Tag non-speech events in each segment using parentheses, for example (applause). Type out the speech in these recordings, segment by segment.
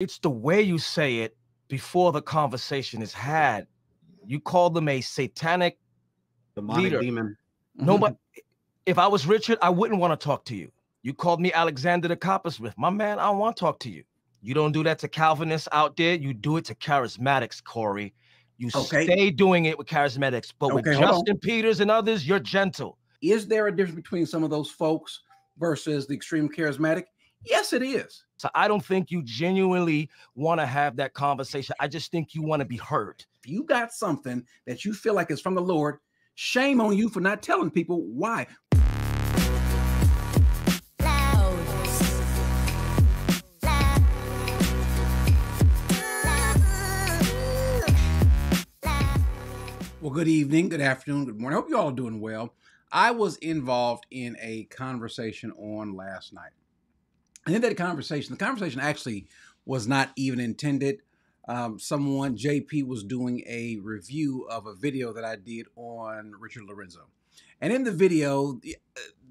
It's the way you say it before the conversation is had. You call them a satanic Demonic leader. demon. No, mm-hmm. but if I was Richard, I wouldn't want to talk to you. You called me Alexander the Coppersmith. My man, I don't want to talk to you. You don't do that to Calvinists out there. You do it to charismatics, Corey. You Okay. stay doing it with charismatics, but with Okay, hold on. Justin Peters and others, you're gentle. Is there a difference between some of those folks versus the extreme charismatic? Yes, it is. So I don't think you genuinely want to have that conversation. I just think you want to be heard. If you got something that you feel like is from the Lord, shame on you for not telling people why. Well, good evening, good afternoon, good morning. I hope you all are doing well. I was involved in a conversation on last night. And in that conversation, the conversation actually was not even intended. Um, someone, JP, was doing a review of a video that I did on Richard Lorenzo, and in the video,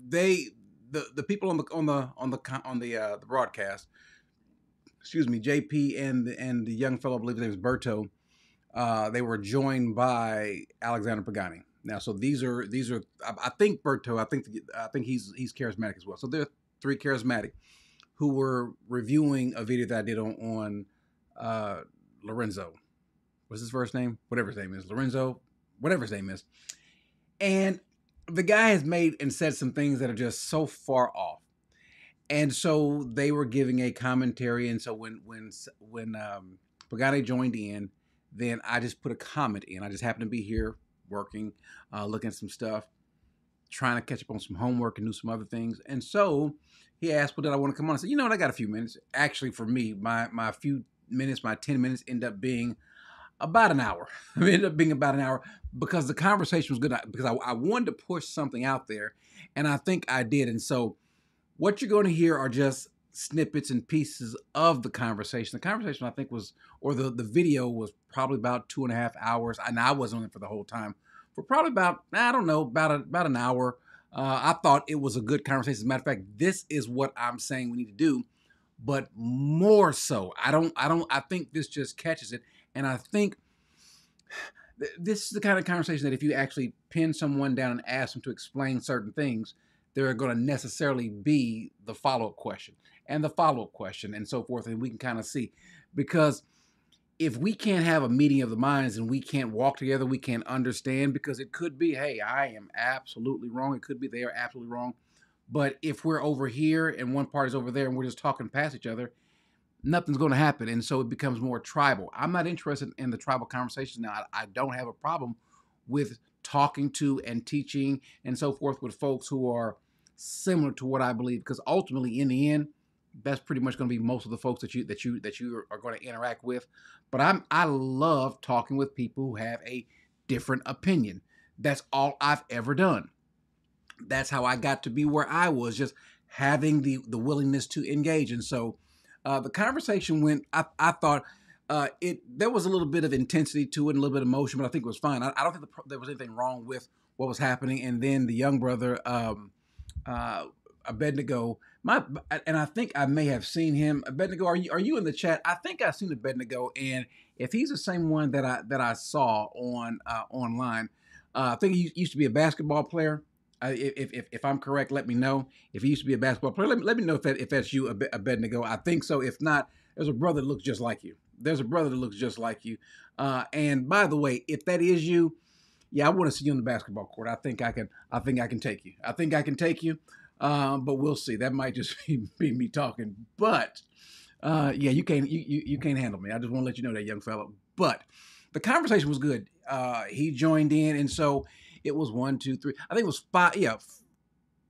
they, the the people on the on the on the on the uh, the broadcast, excuse me, JP and the, and the young fellow, I believe his name is Berto, uh, they were joined by Alexander Pagani. Now, so these are these are I, I think Berto, I think I think he's he's charismatic as well. So they're three charismatic who were reviewing a video that I did on on uh, Lorenzo. What's his first name? Whatever his name is, Lorenzo, whatever his name is. And the guy has made and said some things that are just so far off. And so they were giving a commentary. And so when when when um, Pagani joined in, then I just put a comment in. I just happened to be here working, uh, looking at some stuff, trying to catch up on some homework and do some other things. And so he asked, "Well, did I want to come on?" I said, "You know what? I got a few minutes." Actually, for me, my my few minutes, my ten minutes, end up being about an hour. (laughs) it ended up being about an hour because the conversation was good. Because I, I wanted to push something out there, and I think I did. And so, what you're going to hear are just snippets and pieces of the conversation. The conversation, I think, was, or the the video was probably about two and a half hours, and I wasn't on it for the whole time. For probably about, I don't know, about a, about an hour. Uh, I thought it was a good conversation. As a matter of fact, this is what I'm saying we need to do, but more so. I don't. I don't. I think this just catches it, and I think (sighs) th- this is the kind of conversation that if you actually pin someone down and ask them to explain certain things, there are going to necessarily be the follow up question and the follow up question and so forth, and we can kind of see because if we can't have a meeting of the minds and we can't walk together, we can't understand because it could be, hey, I am absolutely wrong. It could be they are absolutely wrong. But if we're over here and one party's over there and we're just talking past each other, nothing's going to happen. And so it becomes more tribal. I'm not interested in the tribal conversation now. I, I don't have a problem with talking to and teaching and so forth with folks who are similar to what I believe because ultimately in the end that's pretty much going to be most of the folks that you that you that you are going to interact with. But I'm I love talking with people who have a different opinion. That's all I've ever done. That's how I got to be where I was just having the the willingness to engage. And so uh, the conversation went I, I thought uh, it there was a little bit of intensity to it and a little bit of emotion but I think it was fine. I, I don't think the, there was anything wrong with what was happening. And then the young brother um, uh, Abednego. My and I think I may have seen him. Abednego, are you are you in the chat? I think I've seen Abednego, and if he's the same one that I that I saw on uh, online, uh, I think he used to be a basketball player. Uh, if, if if I'm correct, let me know. If he used to be a basketball player, let me, let me know if that if that's you, Abe- Abednego. I think so. If not, there's a brother that looks just like you. There's a brother that looks just like you. Uh, and by the way, if that is you, yeah, I want to see you on the basketball court. I think I can. I think I can take you. I think I can take you. Um, but we'll see. That might just (laughs) be, be me talking. But uh, yeah, you can't you, you you can't handle me. I just want to let you know that, young fellow. But the conversation was good. Uh, he joined in, and so it was one, two, three. I think it was five. Yeah,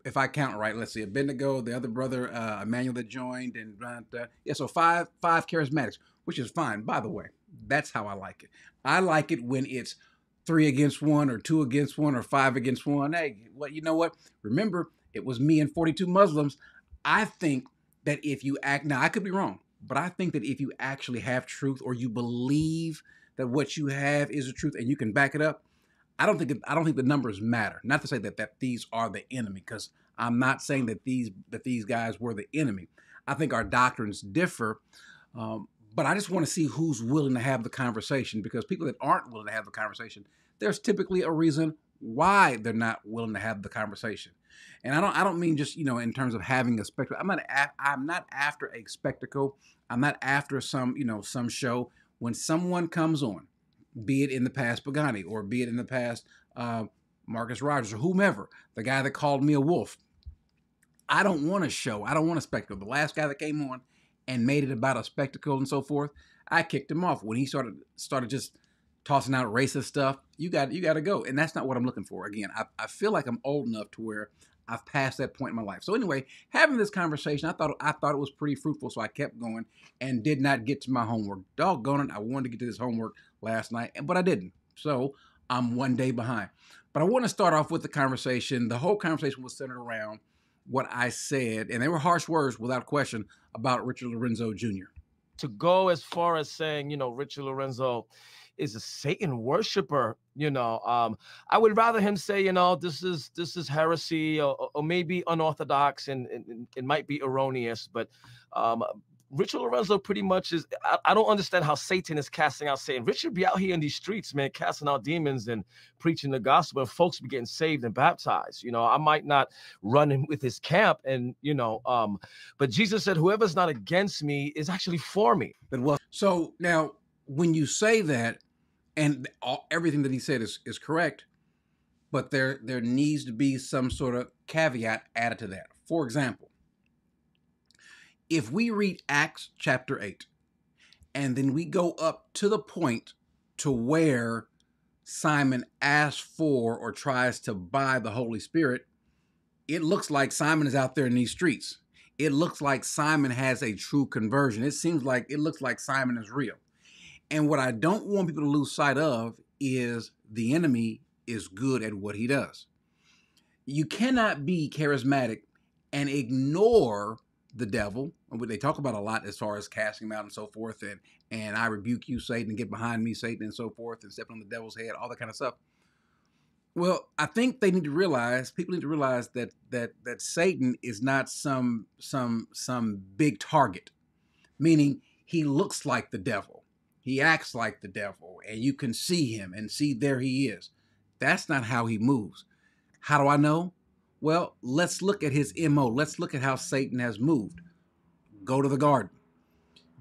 if I count right. Let's see, Abednego, the other brother, uh, Emmanuel that joined, and uh, yeah, so five five charismatics, which is fine. By the way, that's how I like it. I like it when it's three against one, or two against one, or five against one. Hey, what you know what? Remember, it was me and 42 Muslims. I think that if you act now, I could be wrong, but I think that if you actually have truth or you believe that what you have is the truth and you can back it up, I don't think I don't think the numbers matter. Not to say that that these are the enemy, because I'm not saying that these that these guys were the enemy. I think our doctrines differ, um, but I just want to see who's willing to have the conversation because people that aren't willing to have the conversation, there's typically a reason why they're not willing to have the conversation. And I don't I don't mean just, you know, in terms of having a spectacle. I'm not I'm not after a spectacle. I'm not after some, you know, some show. When someone comes on, be it in the past Pagani or be it in the past uh, Marcus Rogers or whomever, the guy that called me a wolf. I don't want a show. I don't want a spectacle. The last guy that came on and made it about a spectacle and so forth, I kicked him off when he started started just tossing out racist stuff. You got you got to go, and that's not what I'm looking for. Again, I, I feel like I'm old enough to where I've passed that point in my life. So anyway, having this conversation, I thought I thought it was pretty fruitful, so I kept going and did not get to my homework. Doggone it, I wanted to get to this homework last night, but I didn't. So I'm one day behind. But I want to start off with the conversation. The whole conversation was centered around what I said, and they were harsh words without question about Richard Lorenzo Jr. To go as far as saying, you know, Richard Lorenzo is a Satan worshiper. You know, um, I would rather him say, you know, this is this is heresy or, or maybe unorthodox and, and, it might be erroneous, but um, Richard Lorenzo pretty much is. I, I, don't understand how Satan is casting out Satan. Richard be out here in these streets, man, casting out demons and preaching the gospel, and folks be getting saved and baptized. You know, I might not run in with his camp, and you know, um, but Jesus said, "Whoever's not against me is actually for me." But well, so now when you say that, and all, everything that he said is is correct, but there there needs to be some sort of caveat added to that. For example if we read Acts chapter 8 and then we go up to the point to where Simon asks for or tries to buy the Holy Spirit, it looks like Simon is out there in these streets. It looks like Simon has a true conversion. It seems like it looks like Simon is real. And what I don't want people to lose sight of is the enemy is good at what he does. You cannot be charismatic and ignore the devil, what they talk about a lot as far as casting him out and so forth, and and I rebuke you, Satan, and get behind me, Satan, and so forth, and stepping on the devil's head, all that kind of stuff. Well, I think they need to realize, people need to realize that that that Satan is not some some some big target, meaning he looks like the devil, he acts like the devil, and you can see him and see there he is. That's not how he moves. How do I know? Well, let's look at his MO. Let's look at how Satan has moved. Go to the garden.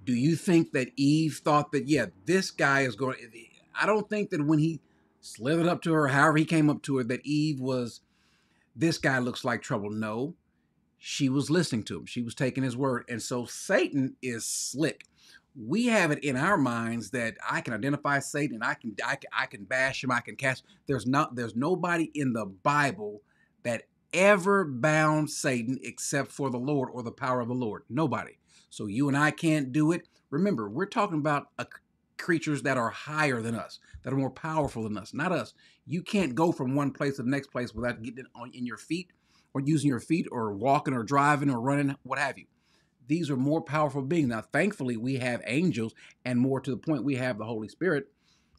Do you think that Eve thought that, yeah, this guy is going I don't think that when he slithered up to her, however he came up to her, that Eve was, this guy looks like trouble. No, she was listening to him. She was taking his word. And so Satan is slick. We have it in our minds that I can identify Satan, I can I can, I can bash him, I can cast. There's not there's nobody in the Bible that ever bound Satan except for the Lord or the power of the Lord. Nobody. So you and I can't do it. Remember, we're talking about a, creatures that are higher than us, that are more powerful than us, not us. You can't go from one place to the next place without getting on in your feet or using your feet or walking or driving or running, what have you. These are more powerful beings. Now, thankfully, we have angels, and more to the point, we have the Holy Spirit.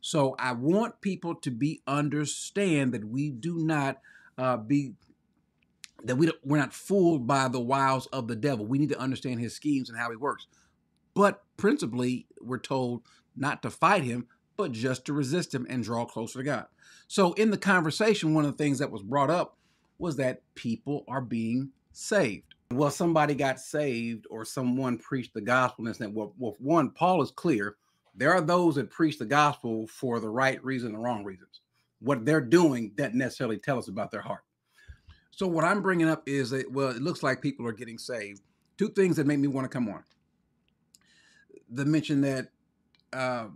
So I want people to be understand that we do not uh, be that we don't, we're not fooled by the wiles of the devil. We need to understand his schemes and how he works. But principally, we're told not to fight him, but just to resist him and draw closer to God. So, in the conversation, one of the things that was brought up was that people are being saved. Well, somebody got saved or someone preached the gospel. And that, well, well, one, Paul is clear. There are those that preach the gospel for the right reason the wrong reasons. What they're doing doesn't necessarily tell us about their heart. So what I'm bringing up is that well, it looks like people are getting saved. Two things that make me want to come on. The mention that uh,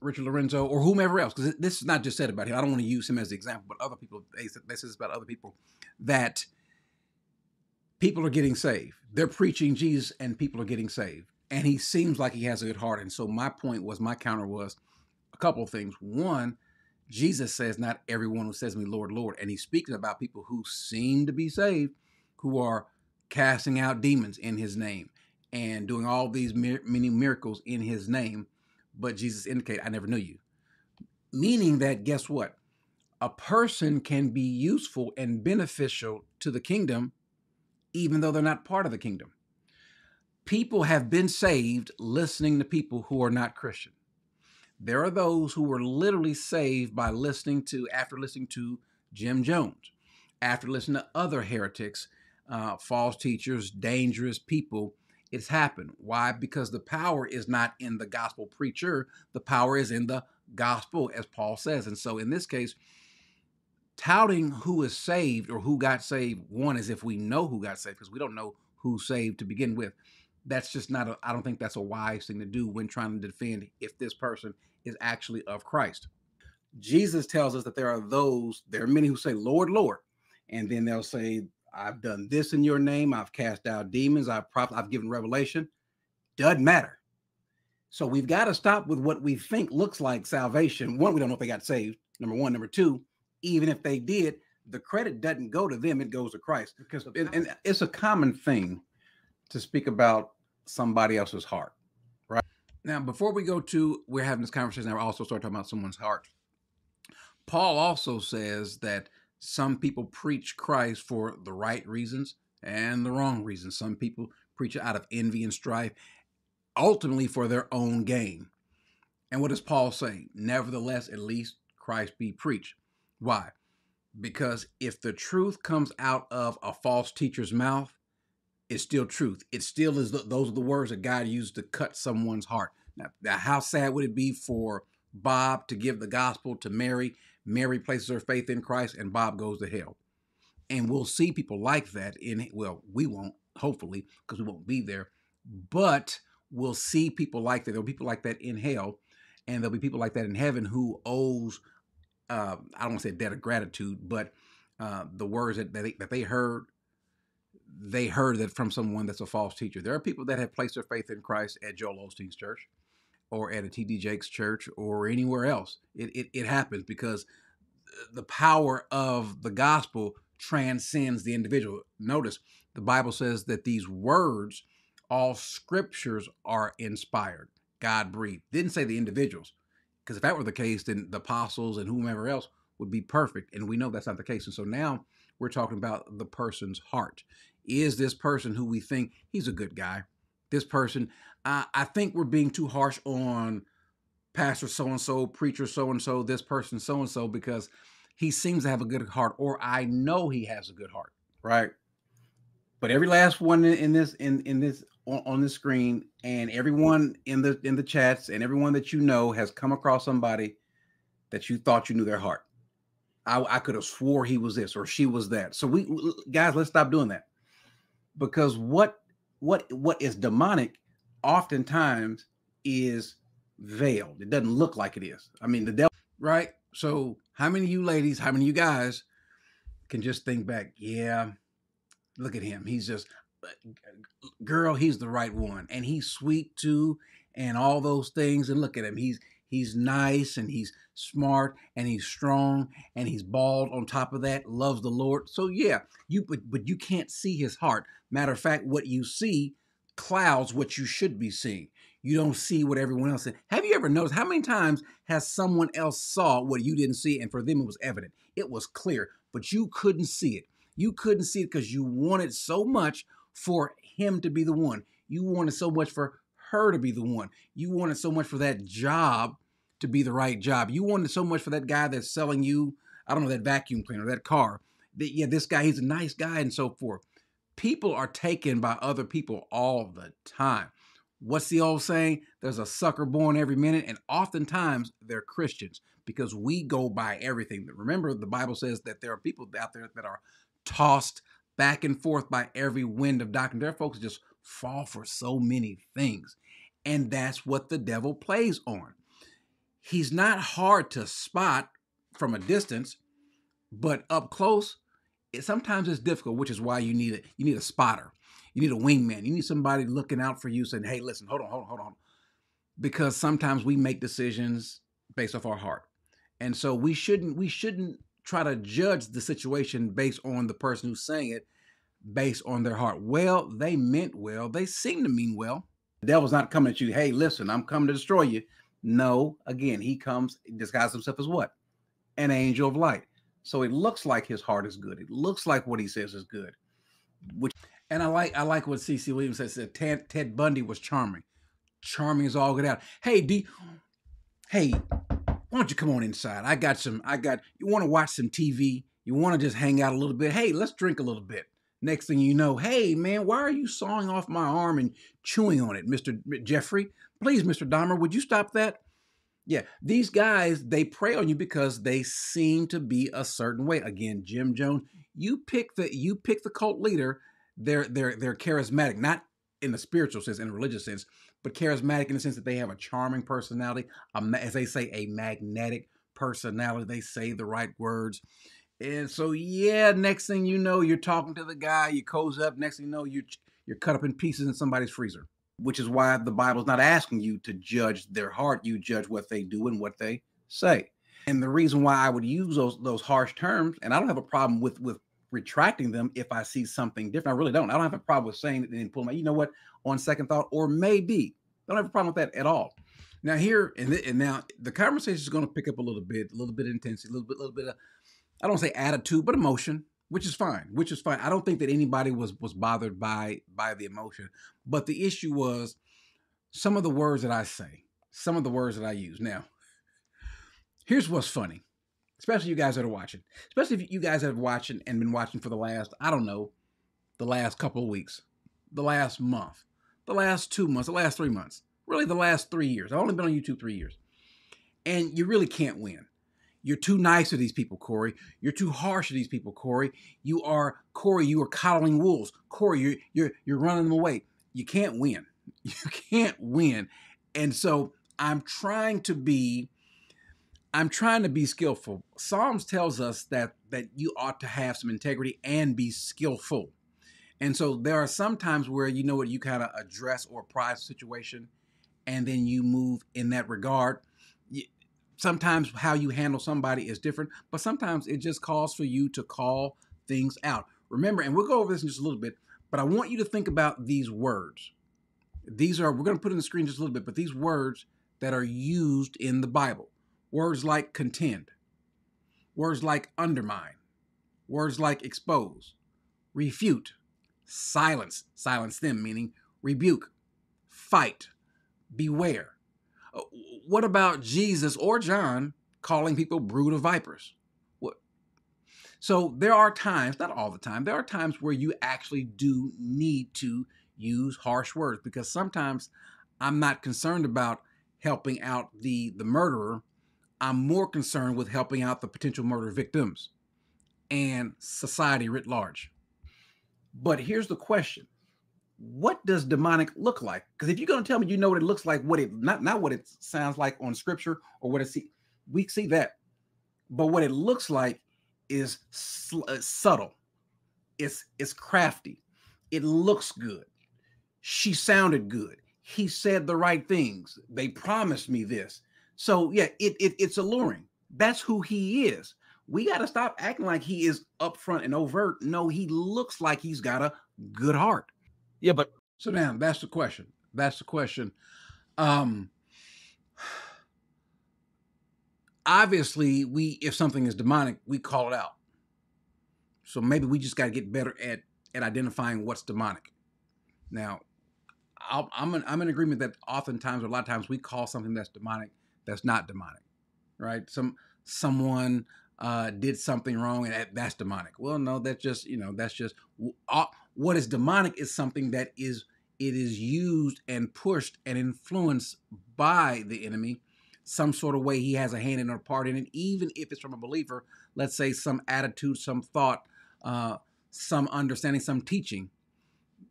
Richard Lorenzo or whomever else, because this is not just said about him. I don't want to use him as the example, but other people. This is about other people that people are getting saved. They're preaching Jesus, and people are getting saved. And he seems like he has a good heart. And so my point was, my counter was a couple of things. One, Jesus says, Not everyone who says me, Lord, Lord. And he's speaking about people who seem to be saved, who are casting out demons in his name and doing all these many miracles in his name. But Jesus indicated, I never knew you. Meaning that, guess what? A person can be useful and beneficial to the kingdom, even though they're not part of the kingdom. people have been saved listening to people who are not Christian. There are those who were literally saved by listening to, after listening to Jim Jones, after listening to other heretics, uh, false teachers, dangerous people. It's happened. Why? Because the power is not in the gospel preacher, the power is in the gospel, as Paul says. And so in this case, touting who is saved or who got saved, one is if we know who got saved, because we don't know who's saved to begin with. That's just not I don't think that's a wise thing to do when trying to defend if this person is actually of Christ. Jesus tells us that there are those, there are many who say, Lord, Lord. And then they'll say, I've done this in your name. I've cast out demons. I've prop- I've given revelation. Doesn't matter. So we've got to stop with what we think looks like salvation. One, we don't know if they got saved. Number one. Number two, even if they did, the credit doesn't go to them, it goes to Christ. Because and, and it's a common thing to speak about somebody else's heart, right? Now, before we go to we're having this conversation, I also start talking about someone's heart. Paul also says that some people preach Christ for the right reasons and the wrong reasons. Some people preach it out of envy and strife, ultimately for their own gain. And what does Paul say? Nevertheless, at least Christ be preached. Why? Because if the truth comes out of a false teacher's mouth, it's still truth. It still is. The, those are the words that God used to cut someone's heart. Now, now, how sad would it be for Bob to give the gospel to Mary? Mary places her faith in Christ, and Bob goes to hell. And we'll see people like that in. Well, we won't, hopefully, because we won't be there. But we'll see people like that. There'll be people like that in hell, and there'll be people like that in heaven who owes. Uh, I don't want to say debt of gratitude, but uh, the words that, that they, that they heard they heard that from someone that's a false teacher. There are people that have placed their faith in Christ at Joel Osteen's church or at a TD Jakes church or anywhere else. It, it, it happens because the power of the gospel transcends the individual. Notice the Bible says that these words, all scriptures are inspired, God breathed. Didn't say the individuals, because if that were the case, then the apostles and whomever else would be perfect. And we know that's not the case. And so now we're talking about the person's heart is this person who we think he's a good guy? This person, uh, I think we're being too harsh on pastor so and so, preacher so and so, this person so and so because he seems to have a good heart, or I know he has a good heart, right? But every last one in this in in this on, on the screen, and everyone in the in the chats, and everyone that you know has come across somebody that you thought you knew their heart. I, I could have swore he was this or she was that. So we guys, let's stop doing that because what what what is demonic oftentimes is veiled. It doesn't look like it is. I mean, the devil, right? So, how many of you ladies, how many of you guys can just think back, yeah, look at him. He's just girl, he's the right one. And he's sweet too, and all those things. And look at him. He's he's nice and he's smart and he's strong and he's bald on top of that, loves the Lord. So yeah, you but but you can't see his heart. Matter of fact, what you see clouds what you should be seeing. You don't see what everyone else said. Have you ever noticed how many times has someone else saw what you didn't see and for them it was evident? It was clear, but you couldn't see it. You couldn't see it because you wanted so much for him to be the one. You wanted so much for her to be the one. You wanted so much for that job to be the right job. You wanted so much for that guy that's selling you, I don't know, that vacuum cleaner, that car. That, yeah, this guy, he's a nice guy and so forth. People are taken by other people all the time. What's the old saying? There's a sucker born every minute, and oftentimes they're Christians because we go by everything. Remember, the Bible says that there are people out there that are tossed back and forth by every wind of doctrine. There are folks just fall for so many things. And that's what the devil plays on. He's not hard to spot from a distance, but up close, it, sometimes it's difficult, which is why you need a, you need a spotter. You need a wingman. You need somebody looking out for you saying, hey, listen, hold on, hold on, hold on. Because sometimes we make decisions based off our heart. And so we shouldn't we shouldn't try to judge the situation based on the person who's saying it based on their heart. Well, they meant well. They seem to mean well. The devil's not coming at you, hey, listen, I'm coming to destroy you. No, again, he comes disguised himself as what? An angel of light. So it looks like his heart is good. It looks like what he says is good. Which And I like I like what CC Williams said. said Ted, Ted Bundy was charming. Charming is all good out. Hey, D. Hey, why don't you come on inside? I got some. I got. You want to watch some TV? You want to just hang out a little bit? Hey, let's drink a little bit. Next thing you know, hey man, why are you sawing off my arm and chewing on it, Mister Jeffrey? Please, Mister Dahmer, would you stop that? Yeah, these guys they prey on you because they seem to be a certain way. Again, Jim Jones, you pick the you pick the cult leader. They're they're they're charismatic, not in the spiritual sense, in the religious sense, but charismatic in the sense that they have a charming personality, as they say, a magnetic personality. They say the right words. And so, yeah, next thing you know, you're talking to the guy, you cozy up. Next thing you know, you're, you're cut up in pieces in somebody's freezer, which is why the Bible's not asking you to judge their heart. You judge what they do and what they say. And the reason why I would use those those harsh terms, and I don't have a problem with with retracting them if I see something different. I really don't. I don't have a problem with saying it and pulling. my, You know what? On second thought, or maybe Don't have a problem with that at all. Now here and, and now the conversation is going to pick up a little bit, a little bit of intensity, a little bit, a little bit of I don't say attitude, but emotion, which is fine, which is fine. I don't think that anybody was was bothered by by the emotion, but the issue was some of the words that I say, some of the words that I use. Now, here's what's funny, especially you guys that are watching, especially if you guys have watching and been watching for the last, I don't know, the last couple of weeks, the last month, the last two months, the last three months, really the last three years. I've only been on YouTube three years. And you really can't win. You're too nice to these people, Corey. You're too harsh to these people, Corey. You are Corey. You are coddling wolves, Corey. You're you're you're running them away. You can't win. (laughs) You can't win. And so I'm trying to be. I'm trying to be skillful. Psalms tells us that that you ought to have some integrity and be skillful. And so there are some times where you know what you kind of address or prize situation, and then you move in that regard sometimes how you handle somebody is different, but sometimes it just calls for you to call things out. Remember, and we'll go over this in just a little bit, but I want you to think about these words. These are, we're going to put in the screen just a little bit, but these words that are used in the Bible. Words like contend, words like undermine, words like expose, refute, silence, silence them, meaning rebuke, fight, beware, uh, what about Jesus or John calling people brood of vipers? What? So there are times, not all the time, there are times where you actually do need to use harsh words because sometimes I'm not concerned about helping out the the murderer. I'm more concerned with helping out the potential murder victims and society writ large. But here's the question what does demonic look like? Because if you're going to tell me you know what it looks like, what it not not what it sounds like on scripture or what it see, we see that, but what it looks like is sl- uh, subtle. It's it's crafty. It looks good. She sounded good. He said the right things. They promised me this. So yeah, it, it it's alluring. That's who he is. We got to stop acting like he is upfront and overt. No, he looks like he's got a good heart. Yeah, but so now that's the question. That's the question. Um obviously we if something is demonic, we call it out. So maybe we just got to get better at at identifying what's demonic. Now, i am in, I'm in agreement that oftentimes or a lot of times we call something that's demonic that's not demonic, right? Some someone uh, did something wrong and that's demonic. Well, no, that's just you know that's just what is demonic is something that is it is used and pushed and influenced by the enemy some sort of way he has a hand in or part in it even if it's from a believer let's say some attitude some thought uh, some understanding some teaching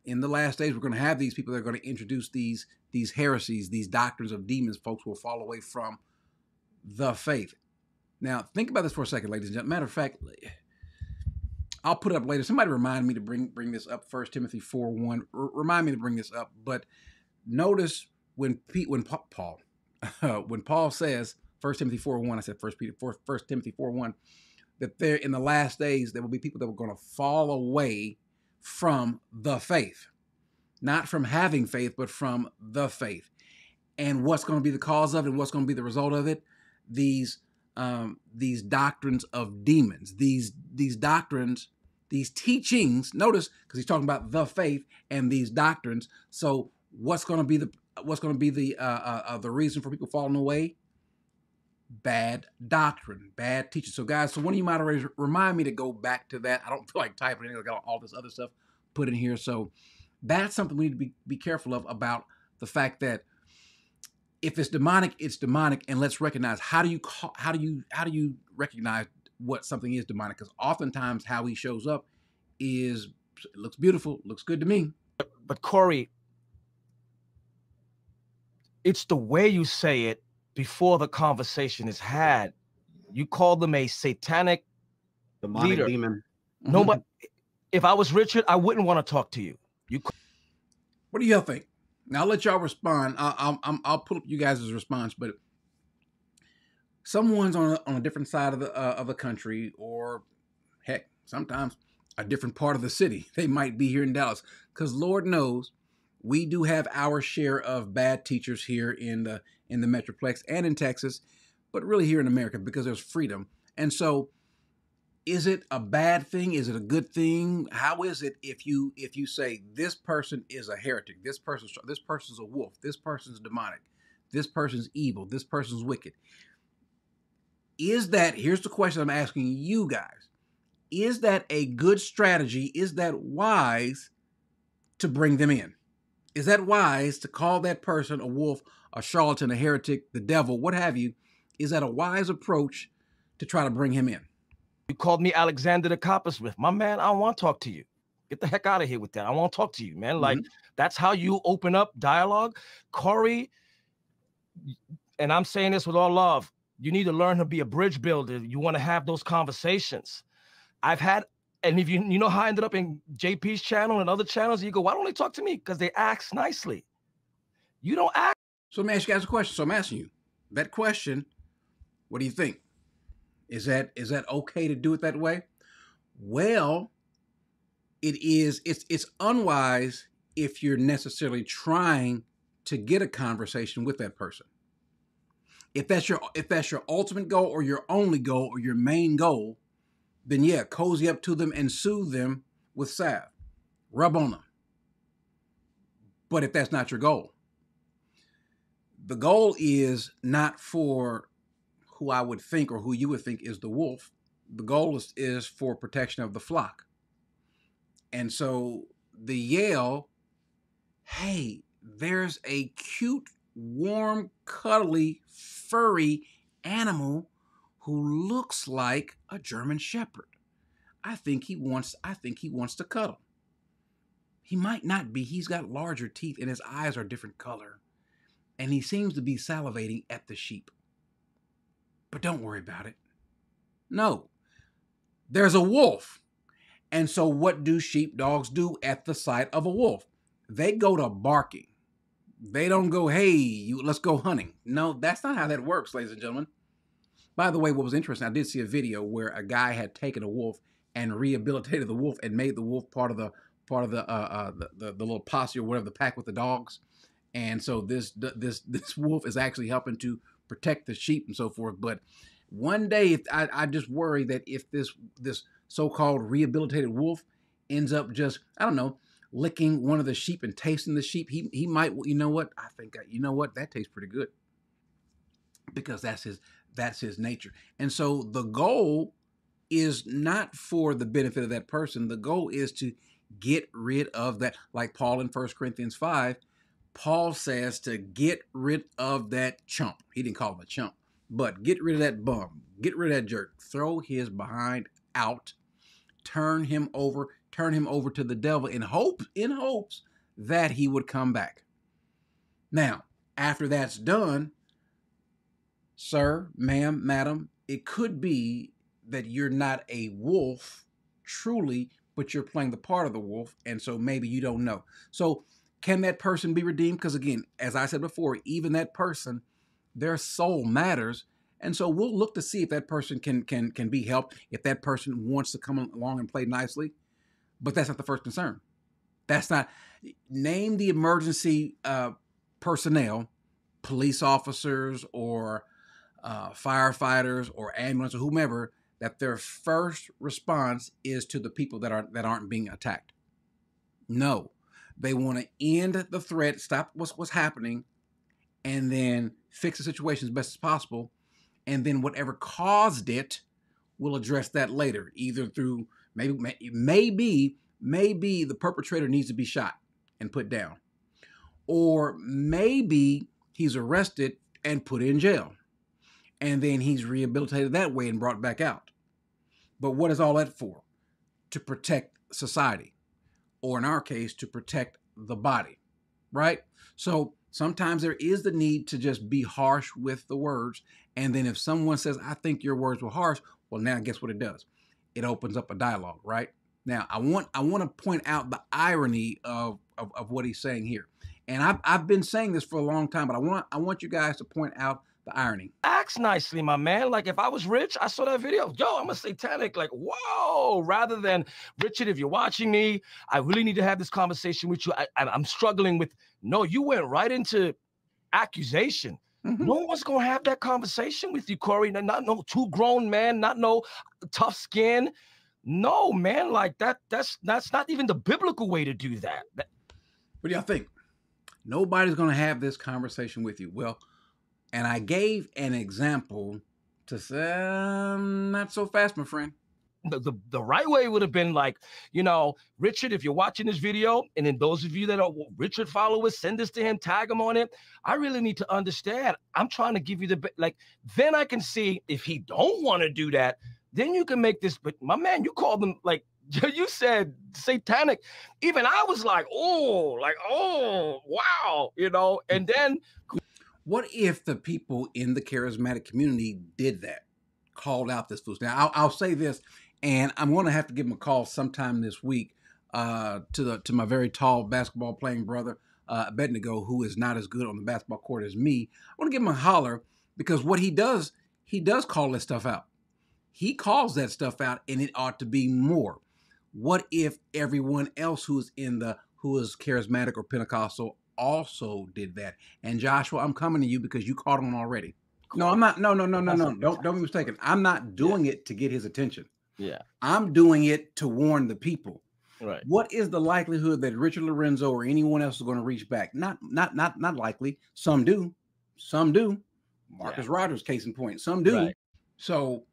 in the last days we're going to have these people that are going to introduce these these heresies these doctrines of demons folks will fall away from the faith now think about this for a second ladies and gentlemen matter of fact I'll put it up later. Somebody remind me to bring bring this up. First Timothy four one. R- remind me to bring this up. But notice when Pete when Paul (laughs) when Paul says First Timothy four one. I said First Peter four First Timothy four one. That there in the last days there will be people that are going to fall away from the faith, not from having faith, but from the faith. And what's going to be the cause of it? What's going to be the result of it? These um, these doctrines of demons, these these doctrines these teachings. Notice because he's talking about the faith and these doctrines. So what's going to be the what's going to be the uh, uh, uh, the reason for people falling away? Bad doctrine, bad teaching. So guys, so one of you moderators remind me to go back to that. I don't (laughs) feel like typing. I got all this other stuff put in here. So that's something we need to be, be careful of about the fact that if it's demonic, it's demonic, and let's recognize how do you call, how do you how do you recognize what something is demonic? Because oftentimes how he shows up is looks beautiful, looks good to me. But Corey, it's the way you say it before the conversation is had. You call them a satanic demonic leader. demon. No, mm-hmm. but if I was Richard, I wouldn't want to talk to you. You. What do y'all think? Now I'll let y'all respond. I'll, I'll, I'll pull up you guys' response, but someone's on a, on a different side of the uh, of the country, or heck, sometimes a different part of the city. (laughs) They might be here in Dallas, because Lord knows we do have our share of bad teachers here in the in the Metroplex and in Texas, but really here in America because there's freedom. And so is it a bad thing? Is it a good thing? How is it if you if you say this person is a heretic. This person this person's a wolf. This person's demonic. This person's evil. This person's wicked. Is that here's the question i'm asking you guys. Is that a good strategy? Is that wise to bring them in? Is that wise to call that person a wolf a charlatan a heretic the devil what have you? Is that a wise approach to try to bring him in you called me Alexander the Coppersmith. My man, I don't want to talk to you. Get the heck out of here with that. I want to talk to you, man. Like, mm-hmm. that's how you open up dialogue. Corey, and I'm saying this with all love, you need to learn to be a bridge builder. You want to have those conversations. I've had, and if you you know how I ended up in JP's channel and other channels, you go, why don't they talk to me? Because they ask nicely. You don't ask. So let me ask you guys a question. So I'm asking you that question. What do you think? Is that is that okay to do it that way? Well, it is it's it's unwise if you're necessarily trying to get a conversation with that person. If that's your if that's your ultimate goal or your only goal or your main goal, then yeah, cozy up to them and soothe them with salve. Rub on them. But if that's not your goal, the goal is not for who I would think or who you would think is the wolf. The goal is, is for protection of the flock. And so the yell, hey, there's a cute, warm, cuddly, furry animal who looks like a German shepherd. I think he wants I think he wants to cuddle. He might not be. He's got larger teeth and his eyes are different color. And he seems to be salivating at the sheep. But don't worry about it. No, there's a wolf. And so, what do sheepdogs do at the sight of a wolf? They go to barking. They don't go, hey, you, let's go hunting. No, that's not how that works, ladies and gentlemen. By the way, what was interesting, I did see a video where a guy had taken a wolf and rehabilitated the wolf and made the wolf part of the part of the uh, uh the, the, the little posse or whatever the pack with the dogs. And so this this (laughs) this wolf is actually helping to protect the sheep and so forth. But one day, I, I just worry that if this this so-called rehabilitated wolf ends up just I don't know licking one of the sheep and tasting the sheep, he he might you know what I think uh, you know what that tastes pretty good because that's his that's his nature. And so the goal is not for the benefit of that person. The goal is to get rid of that, like Paul in First Corinthians 5 Paul says to get rid of that chump. He didn't call him a chump, but get rid of that bum. Get rid of that jerk. Throw his behind out. Turn him over. Turn him over to the devil in hope, in hopes that he would come back. Now, after that's done, sir, ma'am, madam, it could be that you're not a wolf truly, but you're playing the part of the wolf, and so maybe you don't know. So can that person be redeemed? Because again, as I said before, even that person, their soul matters. And so we'll look to see if that person can can can be helped, if that person wants to come along and play nicely. But that's not the first concern. That's not name the emergency uh, personnel, police officers or uh, firefighters or ambulance or whomever that their first response is to the people that are that aren't being attacked. No, they want to end the threat, stop what's what's happening, and then fix the situation as best as possible. And then whatever caused it, we'll address that later, either through maybe maybe maybe the perpetrator needs to be shot and put down, or maybe he's arrested and put in jail, and then he's rehabilitated that way and brought back out. But what is all that for? To protect society, or in our case, to protect the body, right? So sometimes there is the need to just be harsh with the words. And then if someone says, I think your words were harsh, well, now guess what it does? It opens up a dialogue, right? Now I want I want to point out the irony of, of, of what he's saying here. And I've, I've been saying this for a long time, but I want I want you guys to point out the irony. Acts nicely, my man. Like if I was rich, I saw that video. Yo, I'm a satanic. Like, whoa. Rather than Richard, if you're watching me, I really need to have this conversation with you. I, I'm struggling with. No, you went right into accusation. Mm-hmm. No one's gonna have that conversation with you, Corey. Not no two grown man. not no tough skin. No, man, like that. That's that's not even the biblical way to do that. What do y'all think? Nobody's gonna have this conversation with you. Well, and I gave an example to say, um, not so fast, my friend. The, the, the, right way would have been like, you know, Richard, if you're watching this video, and then those of you that are Richard followers, send this to him, tag him on it. I really need to understand. I'm trying to give you the like. Then I can see if he don't want to do that. Then you can make this. But my man, you called them like (laughs) you said satanic. Even I was like, oh, like oh, wow, you know. And then what if the people in the charismatic community did that, called out this foolishness? Now, I'll, I'll say this, and I'm going to have to give him a call sometime this week uh, to the to my very tall basketball playing brother, uh, Abednego, who is not as good on the basketball court as me. I want to give him a holler because what he does, he does call this stuff out. He calls that stuff out, and it ought to be more. What if everyone else who's in the who is charismatic or Pentecostal also did that. And Joshua, I'm coming to you because you caught him already. No, I'm not. No, no, no, no, no. Don't don't be mistaken. I'm not doing yeah. it to get his attention. Yeah. I'm doing it to warn the people. Right. What is the likelihood that Richard Lorenzo or anyone else is going to reach back? Not not not not likely. Some do. Some do. Marcus yeah. Rogers, case in point. Some do. Right. So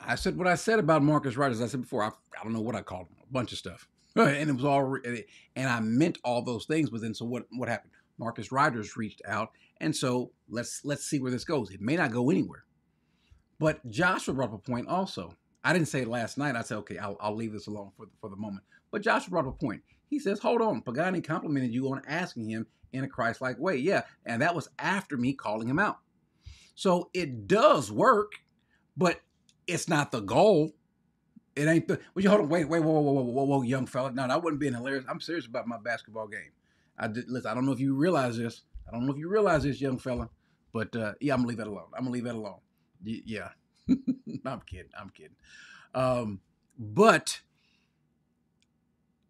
I said what I said about Marcus Rogers. I said before, I, I don't know what I called him, a bunch of stuff. And it was all and I meant all those things. But then, so what? What happened? Marcus Rogers reached out, and so let's let's see where this goes. It may not go anywhere, but Joshua brought up a point also. I didn't say it last night. I said, okay, I'll, I'll leave this alone for the, for the moment. But Joshua brought up a point. He says, hold on, Pagani complimented you on asking him in a Christ-like way. Yeah, and that was after me calling him out. So it does work, but it's not the goal. It ain't the. Well, you hold on. Wait, wait, whoa, whoa, whoa, whoa, whoa, young fella. No, I wasn't being hilarious. I'm serious about my basketball game. I did. Listen, I don't know if you realize this. I don't know if you realize this, young fella. But uh, yeah, I'm gonna leave that alone. I'm gonna leave that alone. Y- yeah, (laughs) I'm kidding. I'm kidding. Um, but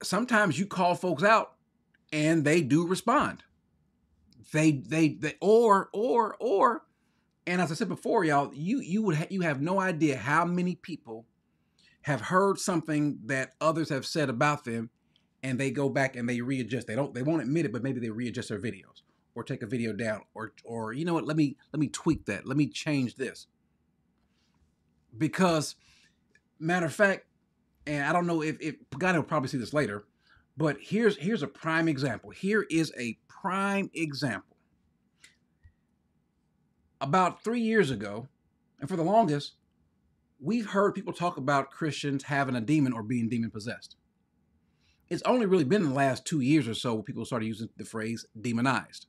sometimes you call folks out, and they do respond. They, they, they, or, or, or, and as I said before, y'all, you you would ha- you have no idea how many people have heard something that others have said about them and they go back and they readjust. They don't they won't admit it, but maybe they readjust their videos or take a video down or or you know what, let me let me tweak that. Let me change this. Because matter of fact, and I don't know if if Pagani will probably see this later, but here's here's a prime example. Here is a prime example. About three years ago, and for the longest, we've heard people talk about Christians having a demon or being demon possessed. It's only really been in the last two years or so where people started using the phrase demonized.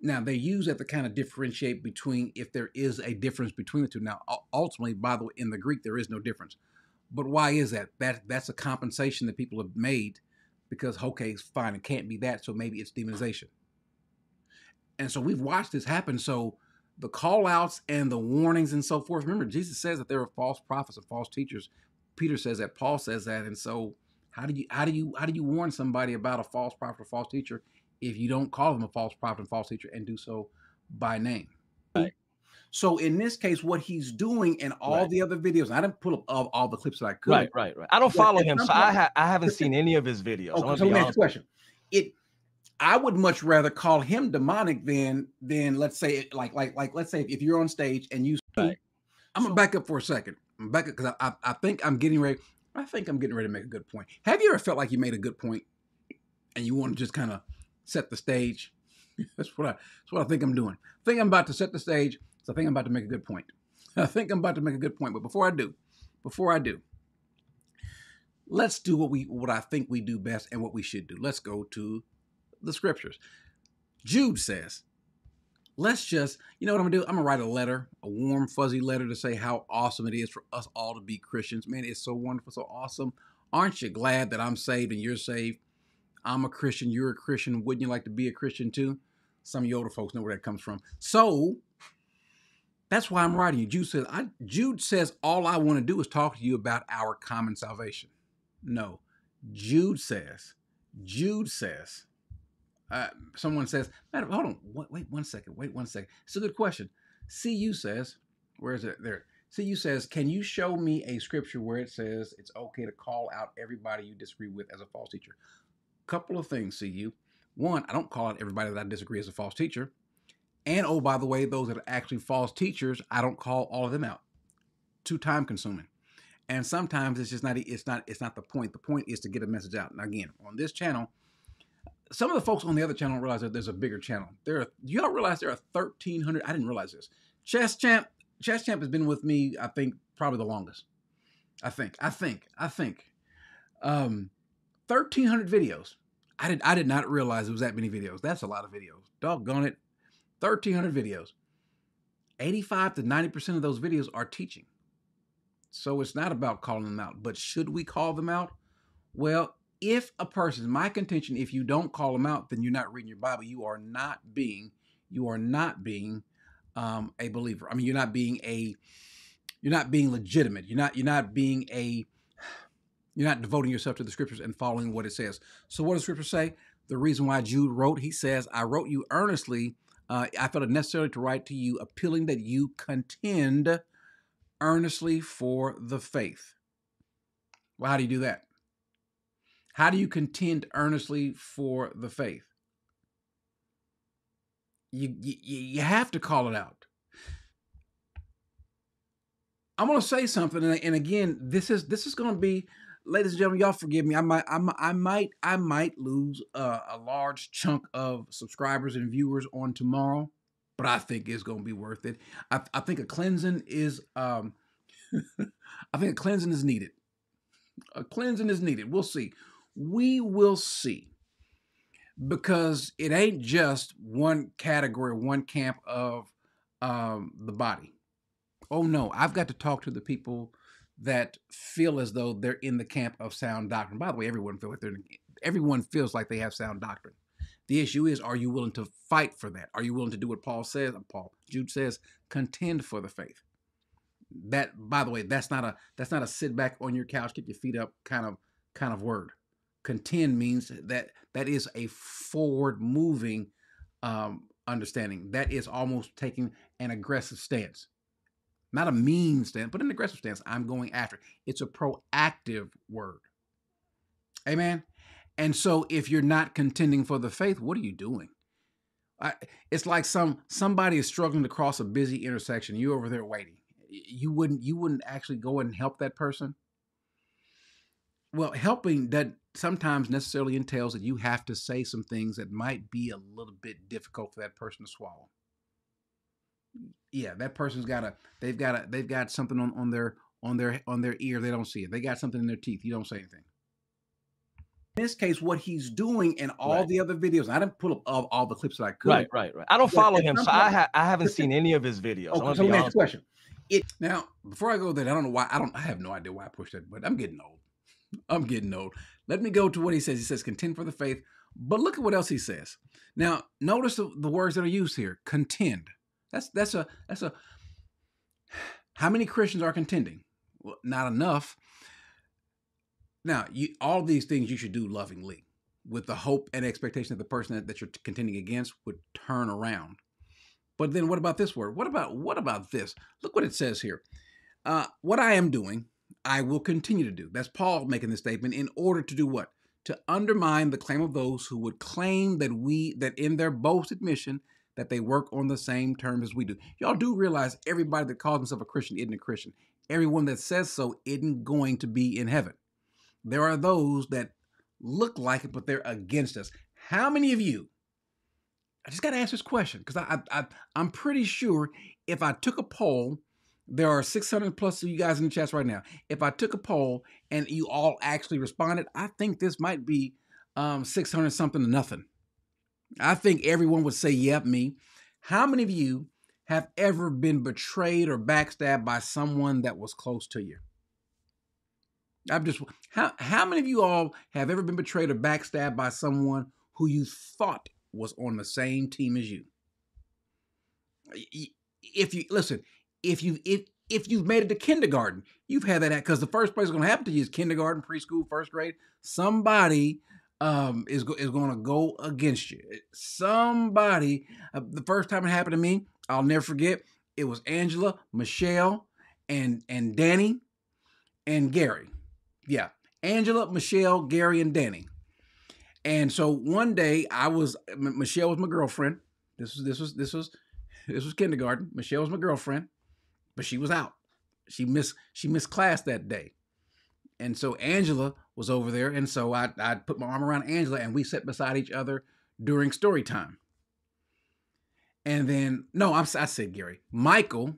Now, they use that to kind of differentiate between if there is a difference between the two. Now, ultimately, by the way, in the Greek, there is no difference. But why is that? That That's a compensation that people have made because, okay, it's fine, it can't be that, so maybe it's demonization. And so we've watched this happen. So the call outs and the warnings and so forth. Remember, Jesus says that there are false prophets and false teachers. Peter says that, Paul says that. And so how do you how do you how do you warn somebody about a false prophet or false teacher if you don't call them a false prophet and false teacher and do so by name? Right. So in this case, what he's doing in all Right. the other videos, I didn't pull up all, all the clips that I could. Right, right, right. I don't follow him, so I ha- I haven't seen any of his videos. Okay, so let me ask you a question. It, I would much rather call him demonic than than let's say like like like let's say if you're on stage and you. Right. I'm gonna back up for a second. I'm back up because I, I I think I'm getting ready. I think I'm getting ready to make a good point. Have you ever felt like you made a good point and you want to just kind of set the stage? (laughs) that's what I that's what I think I'm doing. I think I'm about to set the stage. So I think I'm about to make a good point. (laughs) I think I'm about to make a good point. But before I do, before I do, let's do what we what I think we do best and what we should do. Let's go to the scriptures. Jude says, let's just, you know what I'm gonna do? I'm gonna write a letter, a warm, fuzzy letter to say how awesome it is for us all to be Christians. Man, it's so wonderful, so awesome. Aren't you glad that I'm saved and you're saved? I'm a Christian, you're a Christian. Wouldn't you like to be a Christian too? Some of you older folks know where that comes from. So that's why I'm writing you. Jude says, I, Jude says, all I want to do is talk to you about our common salvation. No, Jude says, Jude says, uh, someone says, Madam, hold on, wait, wait one second, wait one second. It's a good question. CU says, where is it? There. CU says, can you show me a scripture where it says it's okay to call out everybody you disagree with as a false teacher? Couple of things, CU. One, I don't call out everybody that I disagree as a false teacher. And oh, by the way, those that are actually false teachers, I don't call all of them out. Too time consuming. And sometimes it's just not it's not it's not the point. The point is to get a message out. And again, on this channel, some of the folks on the other channel realize that there's a bigger channel. There are y'all realize there are 1300 I didn't realize this. Chess Champ Chess Champ has been with me I think probably the longest. I think. I think. I think. Um 1300 videos. I did I did not realize it was that many videos. That's a lot of videos. Doggone it. 1300 videos. 85 to 90% of those videos are teaching. So it's not about calling them out. But should we call them out? Well, if a person, my contention, if you don't call them out, then you're not reading your Bible. You are not being, you are not being um, a believer. I mean, you're not being a, you're not being legitimate. You're not, you're not being a, you're not devoting yourself to the scriptures and following what it says. So what does scripture say? The reason why Jude wrote, he says, I wrote you earnestly. Uh, I felt it necessary to write to you, appealing that you contend earnestly for the faith. Well, how do you do that? How do you contend earnestly for the faith? You, you, you have to call it out. I'm going to say something, and, again, this is this is going to be, ladies and gentlemen, y'all forgive me. I might I, might- I might I might lose a, a large chunk of subscribers and viewers on tomorrow, but I think it's going to be worth it. I, I think a cleansing is um, (laughs) I think a cleansing is needed. A cleansing is needed. We'll see. We will see. Because it ain't just one category, one camp of um, the body. Oh no, I've got to talk to the people that feel as though they're in the camp of sound doctrine. By the way, everyone feels like they're everyone feels like they have sound doctrine. The issue is, are you willing to fight for that? Are you willing to do what Paul says? Paul Jude says, contend for the faith that by the way that's not a that's not a sit back on your couch get your feet up kind of kind of word contend means that that is a forward moving um understanding. That is almost taking an aggressive stance. Not a mean stance but an aggressive stance. I'm going after it's a proactive word. Amen? And so if you're not contending for the faith what are you doing? I, it's like some somebody is struggling to cross a busy intersection. You over there waiting. You wouldn't you wouldn't actually go and help that person? Well helping that sometimes necessarily entails that you have to say some things that might be a little bit difficult for that person to swallow yeah that person's got a they've got a they've got something on, on their on their on their ear they don't see it they got something in their teeth you don't say anything in this case what he's doing in all Right. the other videos i didn't pull up all, all the clips that i could Right, right, right. I don't follow him, so I ha- I haven't seen any of his videos. Okay, so be let me ask you a question. It now before I go there, I don't know why I don't I have no idea why I pushed that, but I'm getting old. I'm getting old. Let me go to what he says. He says contend for the faith. But look at what else he says. Now, notice the, the words that are used here. Contend. That's that's a that's a how many Christians are contending? Well, not enough. Now, you all these things you should do lovingly with the hope and expectation that the person that, that you're contending against would turn around. But then what about this word? What about what about this? Look what it says here. Uh, what I am doing, I will continue to do. That's Paul making this statement in order to do what? To undermine the claim of those who would claim that we that in their boast admission that they work on the same terms as we do. Y'all do realize everybody that calls himself a Christian isn't a Christian. Everyone that says so isn't going to be in heaven. There are those that look like it, but they're against us. How many of you? I just got to ask this question because I, I, I, am pretty sure if I took a poll, there are 600 plus of you guys in the chats right now. If I took a poll and you all actually responded, I think this might be um, 600 something to nothing. I think everyone would say, yep, me. How many of you have ever been betrayed or backstabbed by someone that was close to you? I'm just how how many of you all have ever been betrayed or backstabbed by someone who you thought was on the same team as you? If you listen, if you if if you've made it to kindergarten, you've had that because the first place is going to happen to you is kindergarten, preschool, first grade. Somebody um, is go, is going to go against you. Somebody. Uh, the first time it happened to me, I'll never forget. It was Angela, Michelle, and and Danny, and Gary. Yeah, Angela, Michelle, Gary, and Danny. And so one day I was Michelle was my girlfriend. This was this was this was this was kindergarten. Michelle was my girlfriend, but she was out. She missed she missed class that day. And so Angela was over there, and so I I put my arm around Angela, and we sat beside each other during story time. And then no, I'm, I said Gary. Michael,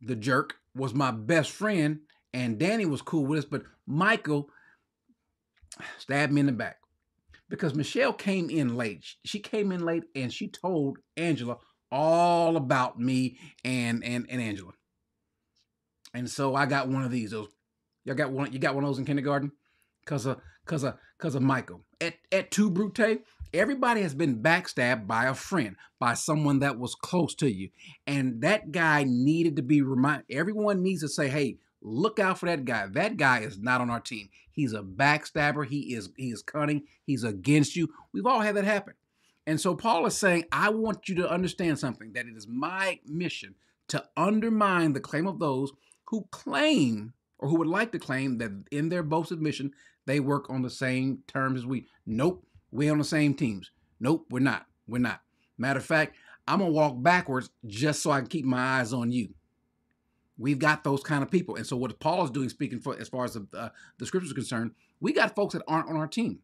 the jerk, was my best friend, and Danny was cool with us, but Michael stabbed me in the back because Michelle came in late. She came in late and she told Angela all about me and and and Angela. And so I got one of these. Those y'all got one. You got one of those in kindergarten, cause of cause of cause of Michael. At at two brute, everybody has been backstabbed by a friend, by someone that was close to you, and that guy needed to be reminded. Everyone needs to say, "Hey, look out for that guy. That guy is not on our team. He's a backstabber. He is he is cunning. He's against you. We've all had that happen." And so Paul is saying, I want you to understand something that it is my mission to undermine the claim of those who claim or who would like to claim that in their boasted mission they work on the same terms as we. Nope, we're on the same teams. Nope, we're not. We're not. Matter of fact, I'm gonna walk backwards just so I can keep my eyes on you. We've got those kind of people, and so what Paul is doing, speaking for as far as the, uh, the scriptures are concerned, we got folks that aren't on our team.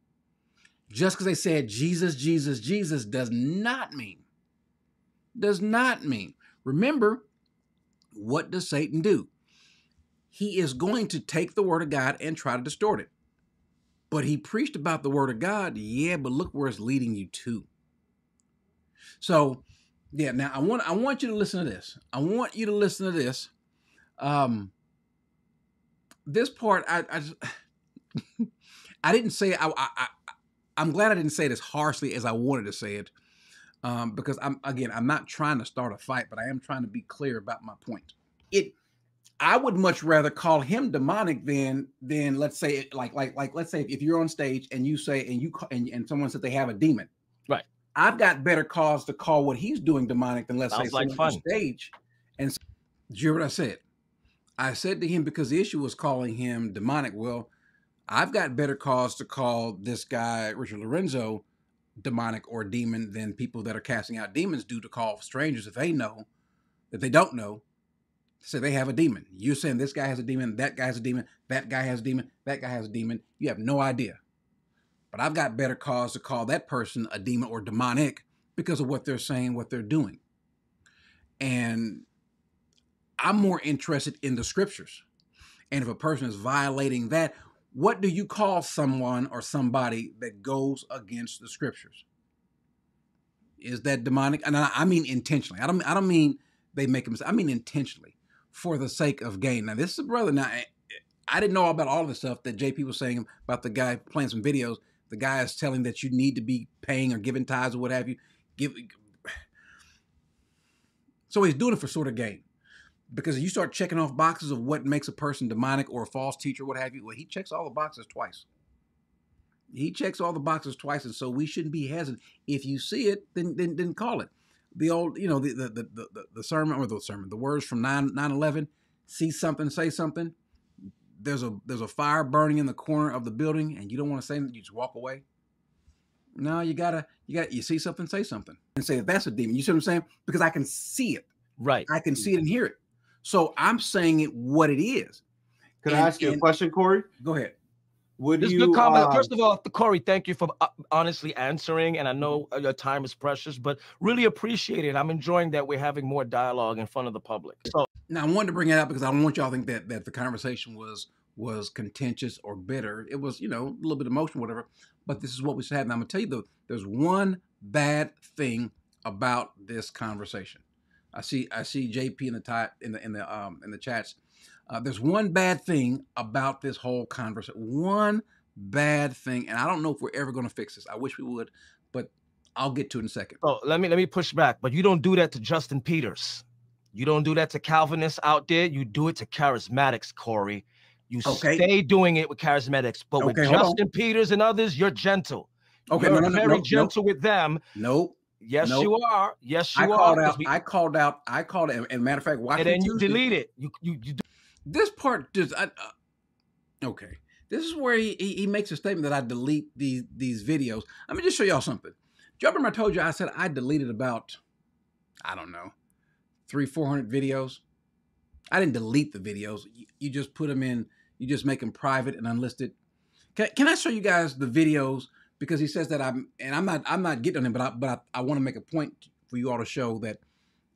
Just because they said Jesus, Jesus, Jesus does not mean, does not mean. Remember, what does Satan do? He is going to take the word of God and try to distort it. But he preached about the word of God, yeah, but look where it's leading you to. So, yeah, now I want I want you to listen to this. I want you to listen to this. Um this part I I just, (laughs) I didn't say I, I I'm glad I didn't say it as harshly as I wanted to say it, um, because I'm again I'm not trying to start a fight, but I am trying to be clear about my point. It I would much rather call him demonic than than let's say like like like let's say if you're on stage and you say and you and, and someone said they have a demon, right? I've got better cause to call what he's doing demonic than let's Sounds say like someone fun. on stage. And so, did you hear what I said? I said to him because the issue was calling him demonic. Well, I've got better cause to call this guy, Richard Lorenzo, demonic or demon than people that are casting out demons do to call strangers if they know that they don't know. Say they have a demon. You're saying this guy has a demon, that guy has a demon, that guy has a demon, that guy has a demon. You have no idea. But I've got better cause to call that person a demon or demonic because of what they're saying, what they're doing. And I'm more interested in the scriptures. And if a person is violating that, what do you call someone or somebody that goes against the scriptures? Is that demonic? And I, mean intentionally. I don't. I don't mean they make a mistake. I mean intentionally for the sake of gain. Now this is a brother. Now I, I didn't know about all the stuff that JP was saying about the guy playing some videos. The guy is telling that you need to be paying or giving tithes or what have you. Give. (sighs) So he's doing it for sort of gain because you start checking off boxes of what makes a person demonic or a false teacher, what have you. Well, he checks all the boxes twice. He checks all the boxes twice, and so we shouldn't be hesitant. If you see it, then then, then call it. The old, you know, the the the the, the sermon or the sermon, the words from 9 9 11, see something, say something. There's a there's a fire burning in the corner of the building, and you don't want to say anything, you just walk away. No, you gotta you got you see something, say something, and say that's a demon. You see what I'm saying? Because I can see it. Right. I can see it and hear it. So I'm saying it what it is. Could And- I ask you a question, Corey? Go ahead. Would This is you good comment. uh, First of all, Corey, thank you for uh, honestly answering. And I know uh, your time is precious, but really appreciate it. I'm enjoying that we're having more dialogue in front of the public. So Now I wanted to bring it up because I don't want y'all to think that that the conversation was was contentious or bitter. It was, you know, a little bit emotional, whatever. But this is what we should have. And I'm gonna tell you though, there's one bad thing about this conversation. I see I see JP in the type in the in the um in the chats. Uh, there's one bad thing about this whole conversation. One bad thing, and I don't know if we're ever going to fix this. I wish we would, but I'll get to it in a second. So let me let me push back. But you don't do that to Justin Peters. You don't do that to Calvinists out there. You do it to charismatics, Corey. You Okay. stay doing it with charismatics, but with Okay, on. Justin Peters and others, you're gentle. Okay, you're no, no, no, very gentle with them. no. Yes, Nope. you are. Yes, you I are. called out. we- I called out. I called it. And matter of fact, why? and then you delete it. You you you do this part just I, uh, okay. This is where he, he makes a statement that i delete these these videos. Let me just show y'all something. Do you remember i told you i said i deleted about i don't know three four hundred videos. I didn't delete the videos. You, you just put them in you just make them private and unlisted. Can, can i show you guys the videos? Because he says that i'm and i'm not i'm not getting on him but i but i, I want to make a point for you all to show that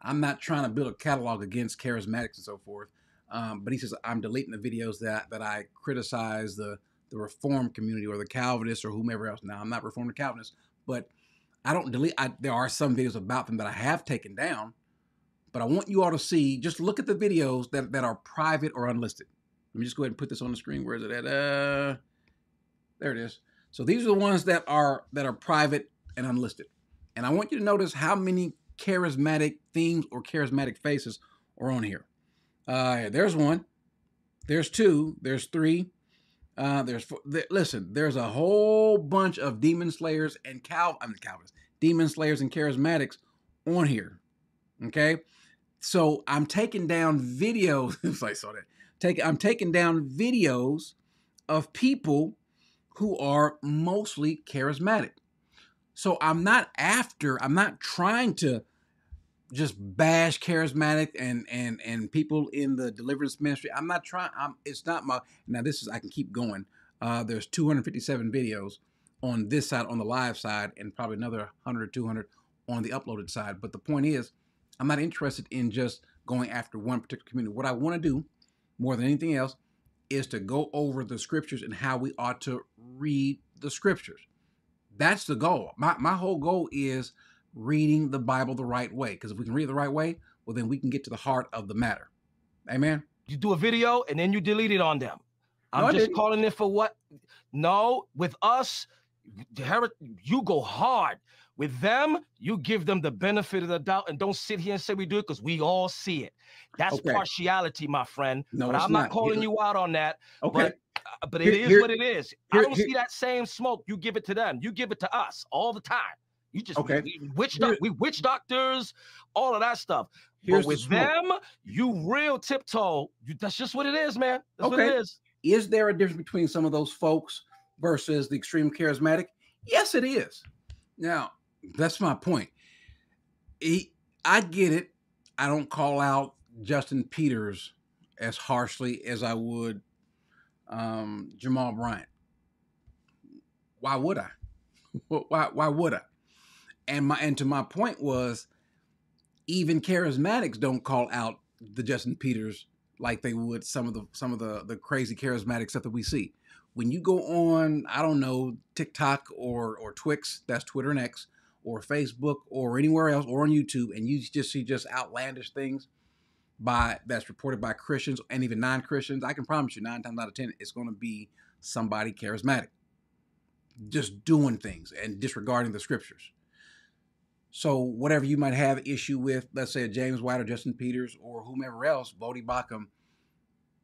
i'm not trying to build a catalog against charismatics and so forth um, but he says I'm deleting the videos that that I criticize the the Reformed community or the Calvinists or whomever else. Now I'm not Reformed or Calvinist, but I don't delete. I, there are some videos about them that I have taken down, but I want you all to see. Just look at the videos that that are private or unlisted. Let me just go ahead and put this on the screen. Where is it at? Uh, there it is. So these are the ones that are that are private and unlisted, and I want you to notice how many charismatic themes or charismatic faces are on here. Uh, there's one. There's two. There's three. Uh, there's four. Listen. There's a whole bunch of demon slayers and Cal. I'm Calvinists. Demon slayers and charismatics on here. Okay. So I'm taking down videos. (laughs) I saw that. Take. I'm taking down videos of people who are mostly charismatic. So I'm not after. I'm not trying to just bash charismatic and and and people in the deliverance ministry. I'm not trying. I'm. It's not my. Now this is. I can keep going. Uh, there's 257 videos on this side, on the live side, and probably another 100 200 on the uploaded side. But the point is, I'm not interested in just going after one particular community. What I want to do, more than anything else, is to go over the scriptures and how we ought to read the scriptures. That's the goal. My my whole goal is reading the Bible the right way. Because if we can read it the right way, well, then we can get to the heart of the matter. Amen. you do a video and then you delete it on them. I'm No, just calling it for what? No, with us, you go hard. With them, you give them the benefit of the doubt and don't sit here and say we do it because we all see it. That's Okay. partiality, my friend. No, but I'm not, calling Here- you out on that. Okay. Uh, But it Here- is here- what it is. I don't see that same smoke. You give it to them. You give it to us all the time. You just Okay. we, we witch doc- we witch doctors, all of that stuff. Here's but with smoke. them, you real tiptoe. You, that's just what it is, man. That's what Okay. it is. Is there a difference between some of those folks versus the extreme charismatic? Yes, it is. Now, that's my point. He, I get it. I don't call out Justin Peters as harshly as I would um, Jamal Bryant. Why would I? (laughs) Why, why would I? And my and to my point was, even charismatics don't call out the Justin Peters like they would some of the some of the the crazy charismatic stuff that we see. When you go on, I don't know, TikTok or or Twix, that's Twitter and X, or Facebook or anywhere else, or on YouTube, and you just see just outlandish things by that's reported by Christians and even non-Christians, I can promise you nine times out of ten, it's going to be somebody charismatic, just doing things and disregarding the scriptures. So whatever you might have issue with, let's say James White or Justin Peters or whomever else, Voddie Baucham,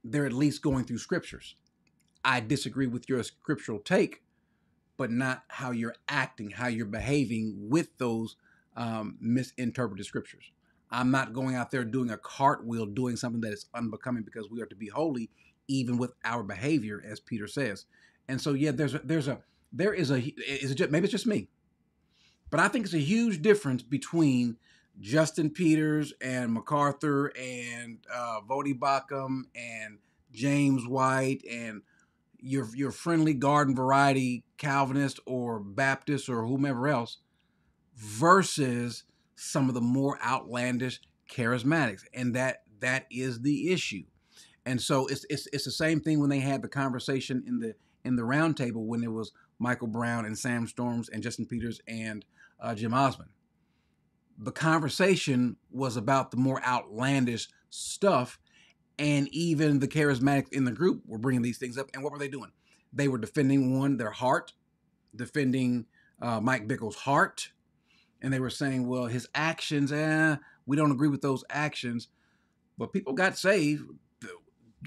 they're at least going through scriptures. I disagree with your scriptural take, but not how you're acting, how you're behaving with those um, misinterpret the scriptures. I'm not going out there doing a cartwheel, doing something that is unbecoming because we are to be holy, even with our behavior, as Peter says. And so, yeah, there's a, there's a there is a is it just, maybe it's just me, but I think it's a huge difference between Justin Peters and MacArthur and uh, Baucham and James White and your your friendly garden variety Calvinist or Baptist or whomever else versus some of the more outlandish charismatics. And that that is the issue. And so it's it's, it's the same thing when they had the conversation in the in the roundtable when it was michael brown and sam storms and justin peters and uh, jim osman the conversation was about the more outlandish stuff and even the charismatics in the group were bringing these things up and what were they doing they were defending one their heart defending uh, mike bickle's heart and they were saying, well, his actions, eh, we don't agree with those actions. But people got saved,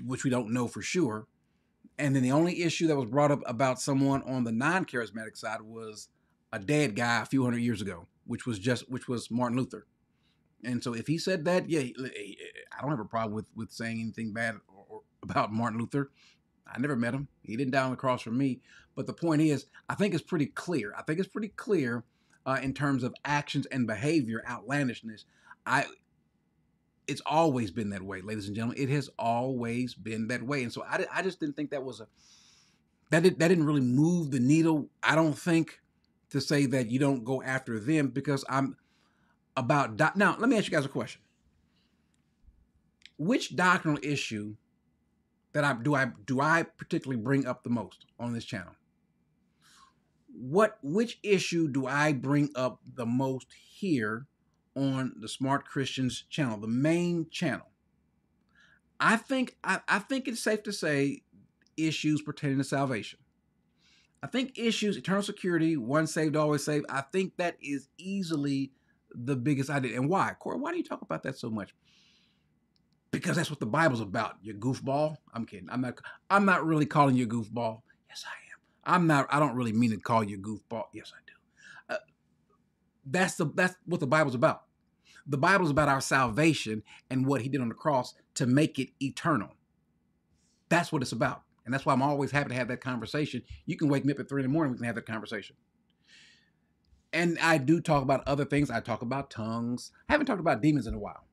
which we don't know for sure. And then the only issue that was brought up about someone on the non-charismatic side was a dead guy a few hundred years ago, which was just which was Martin Luther. And so if he said that, yeah, I don't have a problem with with saying anything bad or, or about Martin Luther. I never met him. He didn't die on the cross for me. But the point is, I think it's pretty clear. I think it's pretty clear uh, in terms of actions and behavior, outlandishness. I it's always been that way, ladies and gentlemen. It has always been that way, and so I, I just didn't think that was a that did, that didn't really move the needle. I don't think to say that you don't go after them because I'm about do- now. Let me ask you guys a question: Which doctrinal issue that I do I do I particularly bring up the most on this channel? what which issue do I bring up the most here on the Smart Christians channel, the main channel? I think I, I think it's safe to say issues pertaining to salvation. I think issues, eternal security, one saved, always saved. I think that is easily the biggest idea. And why? Corey, why do you talk about that so much? Because that's what the Bible's about. You goofball. I'm kidding. I'm not I'm not really calling you a goofball. Yes, I am. I'm not. I don't really mean to call you a goofball. Yes, I do. Uh, that's the that's what the Bible's about. The Bible's about our salvation and what He did on the cross to make it eternal. That's what it's about, and that's why I'm always happy to have that conversation. You can wake me up at three in the morning. We can have that conversation. And I do talk about other things. I talk about tongues. I haven't talked about demons in a while.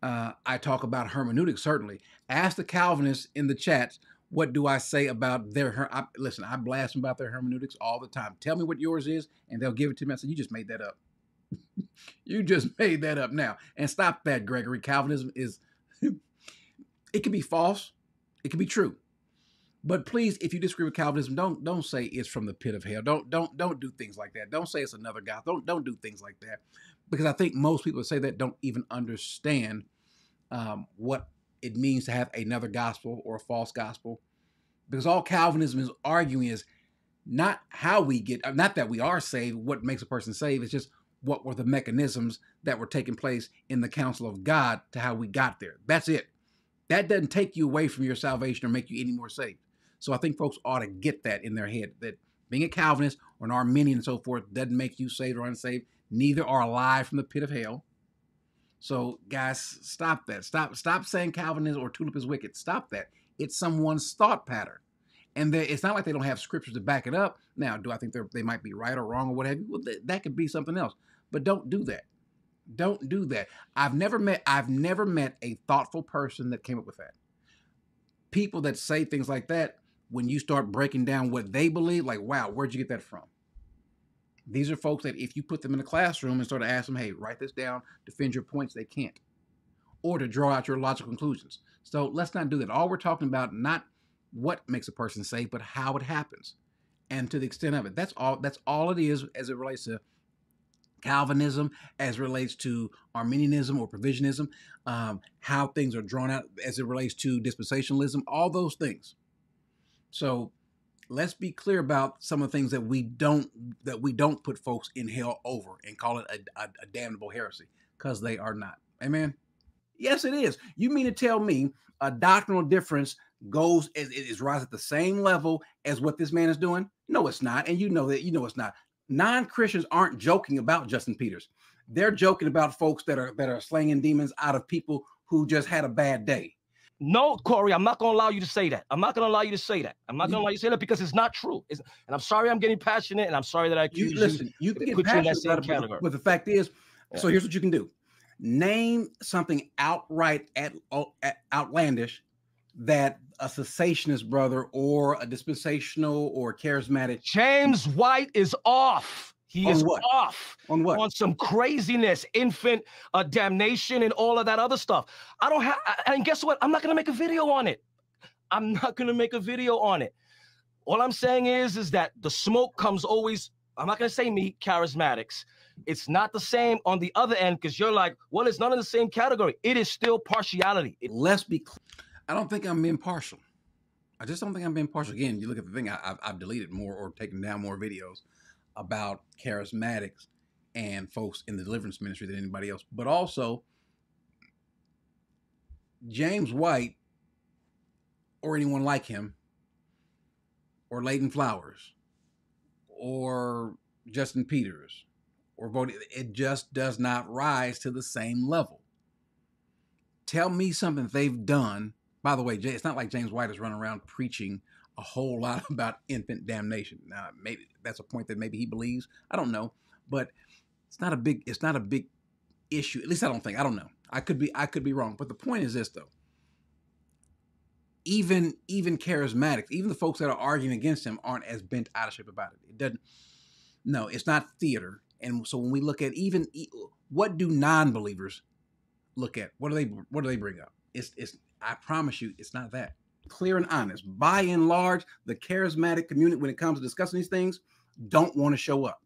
Uh, I talk about hermeneutics, certainly. Ask the Calvinists in the chat, what do I say about their her? I, listen, I blast them about their hermeneutics all the time. Tell me what yours is, and they'll give it to me. I say, you just made that up. (laughs) you just (laughs) made that up now, and stop that, Gregory. Calvinism is (laughs) it can be false, it can be true, but please, if you disagree with Calvinism, don't don't say it's from the pit of hell. Don't don't don't do things like that. Don't say it's another God. Don't don't do things like that, because I think most people say that don't even understand um, what it means to have another gospel or a false gospel. Because all Calvinism is arguing is not how we get, uh, not that we are saved, what makes a person saved, it's just what were the mechanisms that were taking place in the counsel of God to how we got there. That's it. That doesn't take you away from your salvation or make you any more saved. So I think folks ought to get that in their head that being a Calvinist or an Arminian and so forth doesn't make you saved or unsaved. Neither are alive from the pit of hell. So, guys, stop that. Stop stop saying Calvinism or tulip is wicked. Stop that. It's someone's thought pattern. And it's not like they don't have scriptures to back it up. Now, do I think they might be right or wrong or what have you? Well, th- that could be something else. But don't do that. Don't do that. I've never met I've never met a thoughtful person that came up with that. People that say things like that, when you start breaking down what they believe, like, wow, where'd you get that from? These are folks that if you put them in a classroom and sort of ask them, hey, write this down, defend your points, they can't. Or to draw out your logical conclusions. So let's not do that. All we're talking about, not what makes a person safe, but how it happens. And to the extent of it. That's all that's all it is as it relates to Calvinism, as relates to Arminianism or provisionism, um, how things are drawn out as it relates to dispensationalism, all those things. So let's be clear about some of the things that we don't that we don't put folks in hell over and call it a, a, a damnable heresy because they are not. Amen. Yes, it is. You mean to tell me a doctrinal difference goes is, is rise at the same level as what this man is doing? No, it's not, and you know that. You know it's not. non-Christians aren't joking about Justin Peters. They're joking about folks that are that are slanging demons out of people who just had a bad day. No, Corey, I'm not going to allow you to say that. I'm not going to allow you to say that. I'm not going to allow you to say that because it's not true. It's, and I'm sorry I'm getting passionate, and I'm sorry that I accuse you. Listen, you, you can get passionate but, but the fact is, yeah. so here's what you can do: name something outright at, oh, at outlandish that a cessationist brother or a dispensational or charismatic. James White is off. He on is what? off on what? On some craziness, infant uh, damnation, and all of that other stuff. I don't have, and guess what? I'm not gonna make a video on it. I'm not gonna make a video on it. All I'm saying is, is that the smoke comes always. I'm not gonna say me, charismatics. It's not the same on the other end because you're like, well, it's not in the same category. It is still partiality. It- Let's be. Clear. I don't think I'm impartial. I just don't think I'm being partial. Again, you look at the thing. I, have deleted more or taken down more videos about charismatics and folks in the deliverance ministry than anybody else. But also, James White or anyone like him, or Leighton Flowers, or Justin Peters, or Voddie, it just does not rise to the same level. Tell me something they've done. By the way, it's not like James White is running around preaching a whole lot (laughs) about infant damnation. Now, maybe that's a point that maybe he believes. I don't know, but it's not a big. It's not a big issue. At least I don't think. I don't know. I could be. I could be wrong. But the point is this, though. Even even charismatics, even the folks that are arguing against him, aren't as bent out of shape about it. It doesn't. No, it's not theater. And so when we look at even what do non-believers look at? What do they what do they bring up? It's it's. I promise you, it's not that clear and honest. By and large, the charismatic community, when it comes to discussing these things, don't want to show up.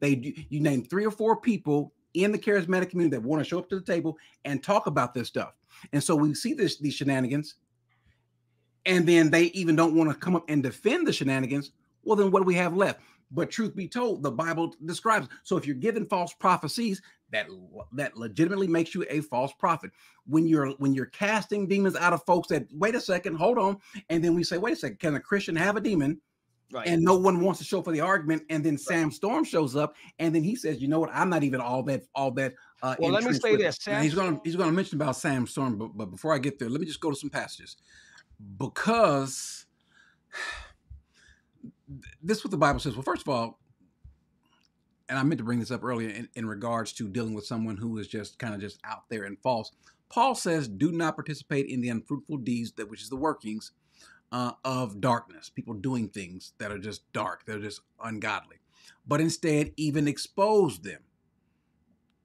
They do, you name three or four people in the charismatic community that want to show up to the table and talk about this stuff. And so we see this these shenanigans, and then they even don't want to come up and defend the shenanigans. Well, then what do we have left? But truth be told, the Bible describes. So if you're given false prophecies, that that legitimately makes you a false prophet. When you're when you're casting demons out of folks that wait a second, hold on, and then we say, wait a second, can a Christian have a demon? Right. And no one wants to show for the argument, and then Sam Storm shows up, and then he says, "You know what? I'm not even all that all that." Uh, well, let me say this. Sam he's going to he's going to mention about Sam Storm, but, but before I get there, let me just go to some passages because this is what the Bible says. Well, first of all, and I meant to bring this up earlier in, in regards to dealing with someone who is just kind of just out there and false. Paul says, "Do not participate in the unfruitful deeds that which is the workings uh, of darkness. People doing things that are just dark, they're just ungodly, but instead even expose them.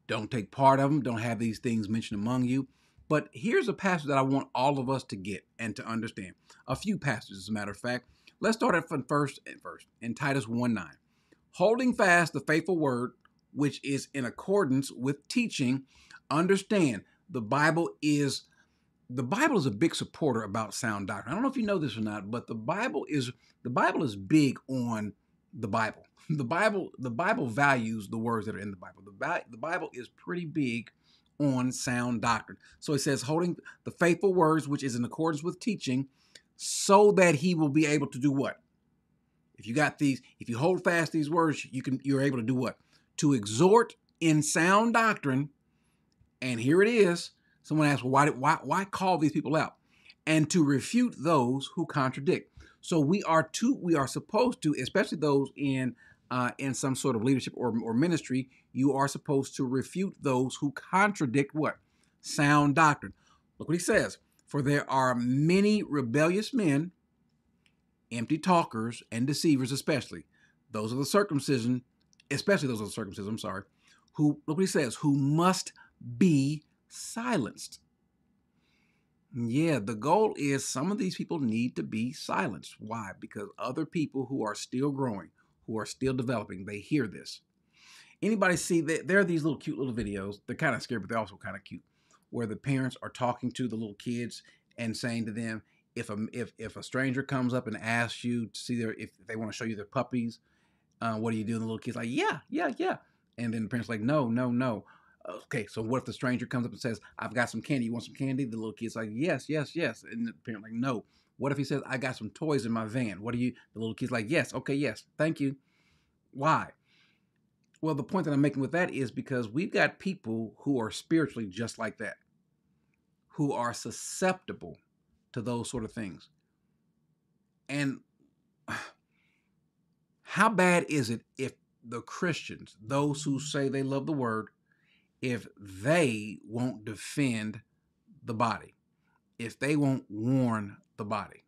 Don't take part of them. Don't have these things mentioned among you." But here's a passage that I want all of us to get and to understand. A few passages, as a matter of fact. Let's start at first, at first in Titus 1 9 holding fast the faithful word, which is in accordance with teaching. Understand the Bible is the Bible is a big supporter about sound doctrine. I don't know if you know this or not, but the Bible is the Bible is big on the Bible. (laughs) The Bible the Bible values the words that are in the Bible. The, the Bible is pretty big on sound doctrine. So it says holding the faithful words which is in accordance with teaching so that he will be able to do what? If you got these, if you hold fast these words, you can you're able to do what? To exhort in sound doctrine. And here it is. Someone asked, well, why did, why why call these people out? And to refute those who contradict. So we are to we are supposed to, especially those in uh, in some sort of leadership or, or ministry, you are supposed to refute those who contradict what? Sound doctrine. Look what he says. For there are many rebellious men empty talkers and deceivers, especially those of the circumcision, especially those of the circumcision, I'm sorry, who, look what he says, who must be silenced. Yeah, the goal is some of these people need to be silenced. Why? Because other people who are still growing, who are still developing, they hear this. Anybody see that there are these little cute little videos. They're kind of scary, but they're also kind of cute, where the parents are talking to the little kids and saying to them, if a if if a stranger comes up and asks you to see their if they want to show you their puppies, uh, what do you do? The little kid's like, yeah, yeah, yeah. And then the parents like, no, no, no. Okay, so what if the stranger comes up and says, I've got some candy. You want some candy? The little kid's like, yes, yes, yes. And the parent like, no. What if he says, I got some toys in my van? What do you? The little kid's like, yes, okay, yes, thank you. Why? Well, the point that I'm making with that is because we've got people who are spiritually just like that, who are susceptible to those sort of things. And (sighs) how bad is it if the Christians, those who say they love the word, if they won't defend the body, if they won't warn the body?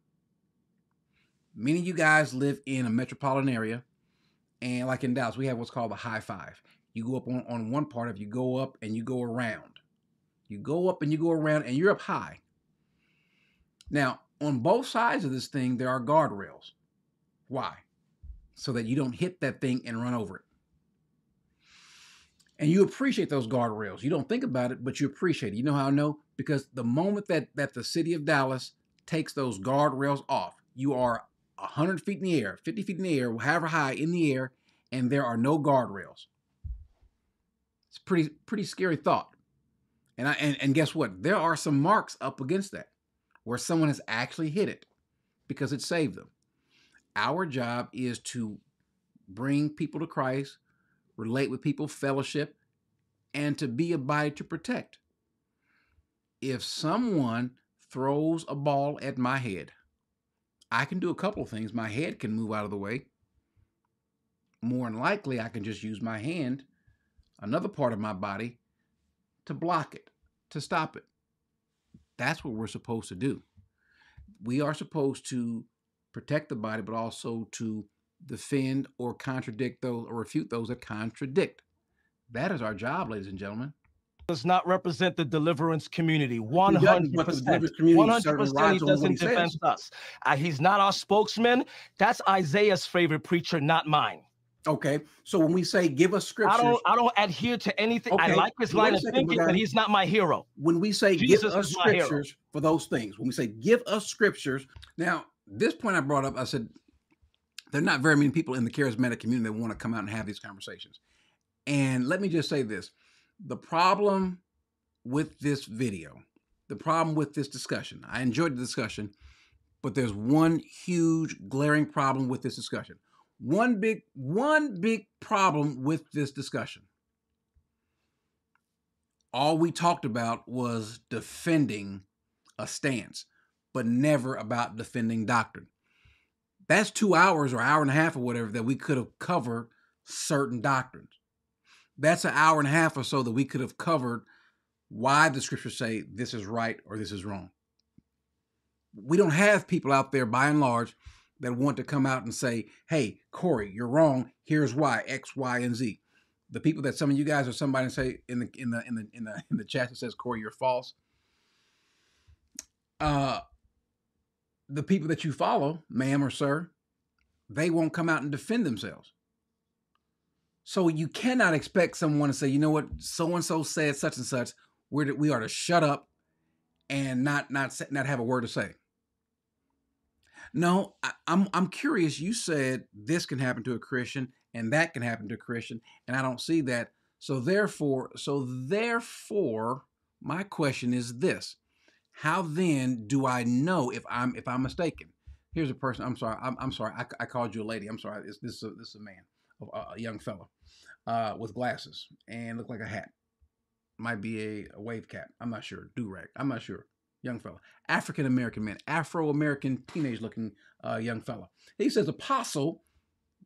Many of you guys live in a metropolitan area, and like in Dallas, we have what's called the high five. You go up on, on one part of you go up and you go around. You go up and you go around and you're up high. Now, on both sides of this thing, there are guardrails. Why? So that you don't hit that thing and run over it. And you appreciate those guardrails. You don't think about it, but you appreciate it. You know how I know? Because the moment that, that the city of Dallas takes those guardrails off, you are 100 feet in the air, 50 feet in the air, however high in the air, and there are no guardrails. It's pretty pretty scary thought. And I and, and guess what? There are some marks up against that where someone has actually hit it because it saved them. Our job is to bring people to Christ, relate with people, fellowship, and to be a body to protect. If someone throws a ball at my head, I can do a couple of things. My head can move out of the way. More than likely, I can just use my hand, another part of my body, to block it, to stop it. That's what we're supposed to do. We are supposed to protect the body, but also to defend or contradict those or refute those that contradict. That is our job, ladies and gentlemen does not represent the deliverance community. One hundred percent. One hundred percent. He doesn't defend us. Uh, he's not our spokesman. That's Isaiah's favorite preacher, not mine. Okay, so when we say give us scriptures, I don't, I don't adhere to anything. Okay. I like his line of thinking, but he's not my hero. When we say Jesus give us scriptures for those things, when we say give us scriptures, now this point I brought up, I said there are not very many people in the charismatic community that want to come out and have these conversations. And let me just say this: the problem with this video, the problem with this discussion, I enjoyed the discussion, but there's one huge glaring problem with this discussion. One big one big problem with this discussion. All we talked about was defending a stance, but never about defending doctrine. That's 2 hours or hour and a half or whatever that we could have covered certain doctrines that's an hour and a half or so that we could have covered why the scriptures say this is right or this is wrong. We don't have people out there by and large that want to come out and say, hey, Corey, you're wrong. Here's why, X, Y, and Z. The people that some of you guys or somebody say in the in the in the in the in the chat that says, Corey, you're false. Uh the people that you follow, ma'am or sir, they won't come out and defend themselves. So you cannot expect someone to say, you know what, so and so said such and such. We're we are to shut up and not not not have a word to say. No, I, I'm I'm curious. You said this can happen to a Christian and that can happen to a Christian, and I don't see that. So therefore, so therefore, my question is this: How then do I know if I'm if I'm mistaken? Here's a person. I'm sorry. I'm, I'm sorry. I, I called you a lady. I'm sorry. This, this is a, this is a man a young fellow uh, with glasses and looked like a hat. Might be a, a wave cap. I'm not sure. Do rag. I'm not sure. Young fellow. African American man. Afro American teenage looking uh, young fellow. He says, Apostle,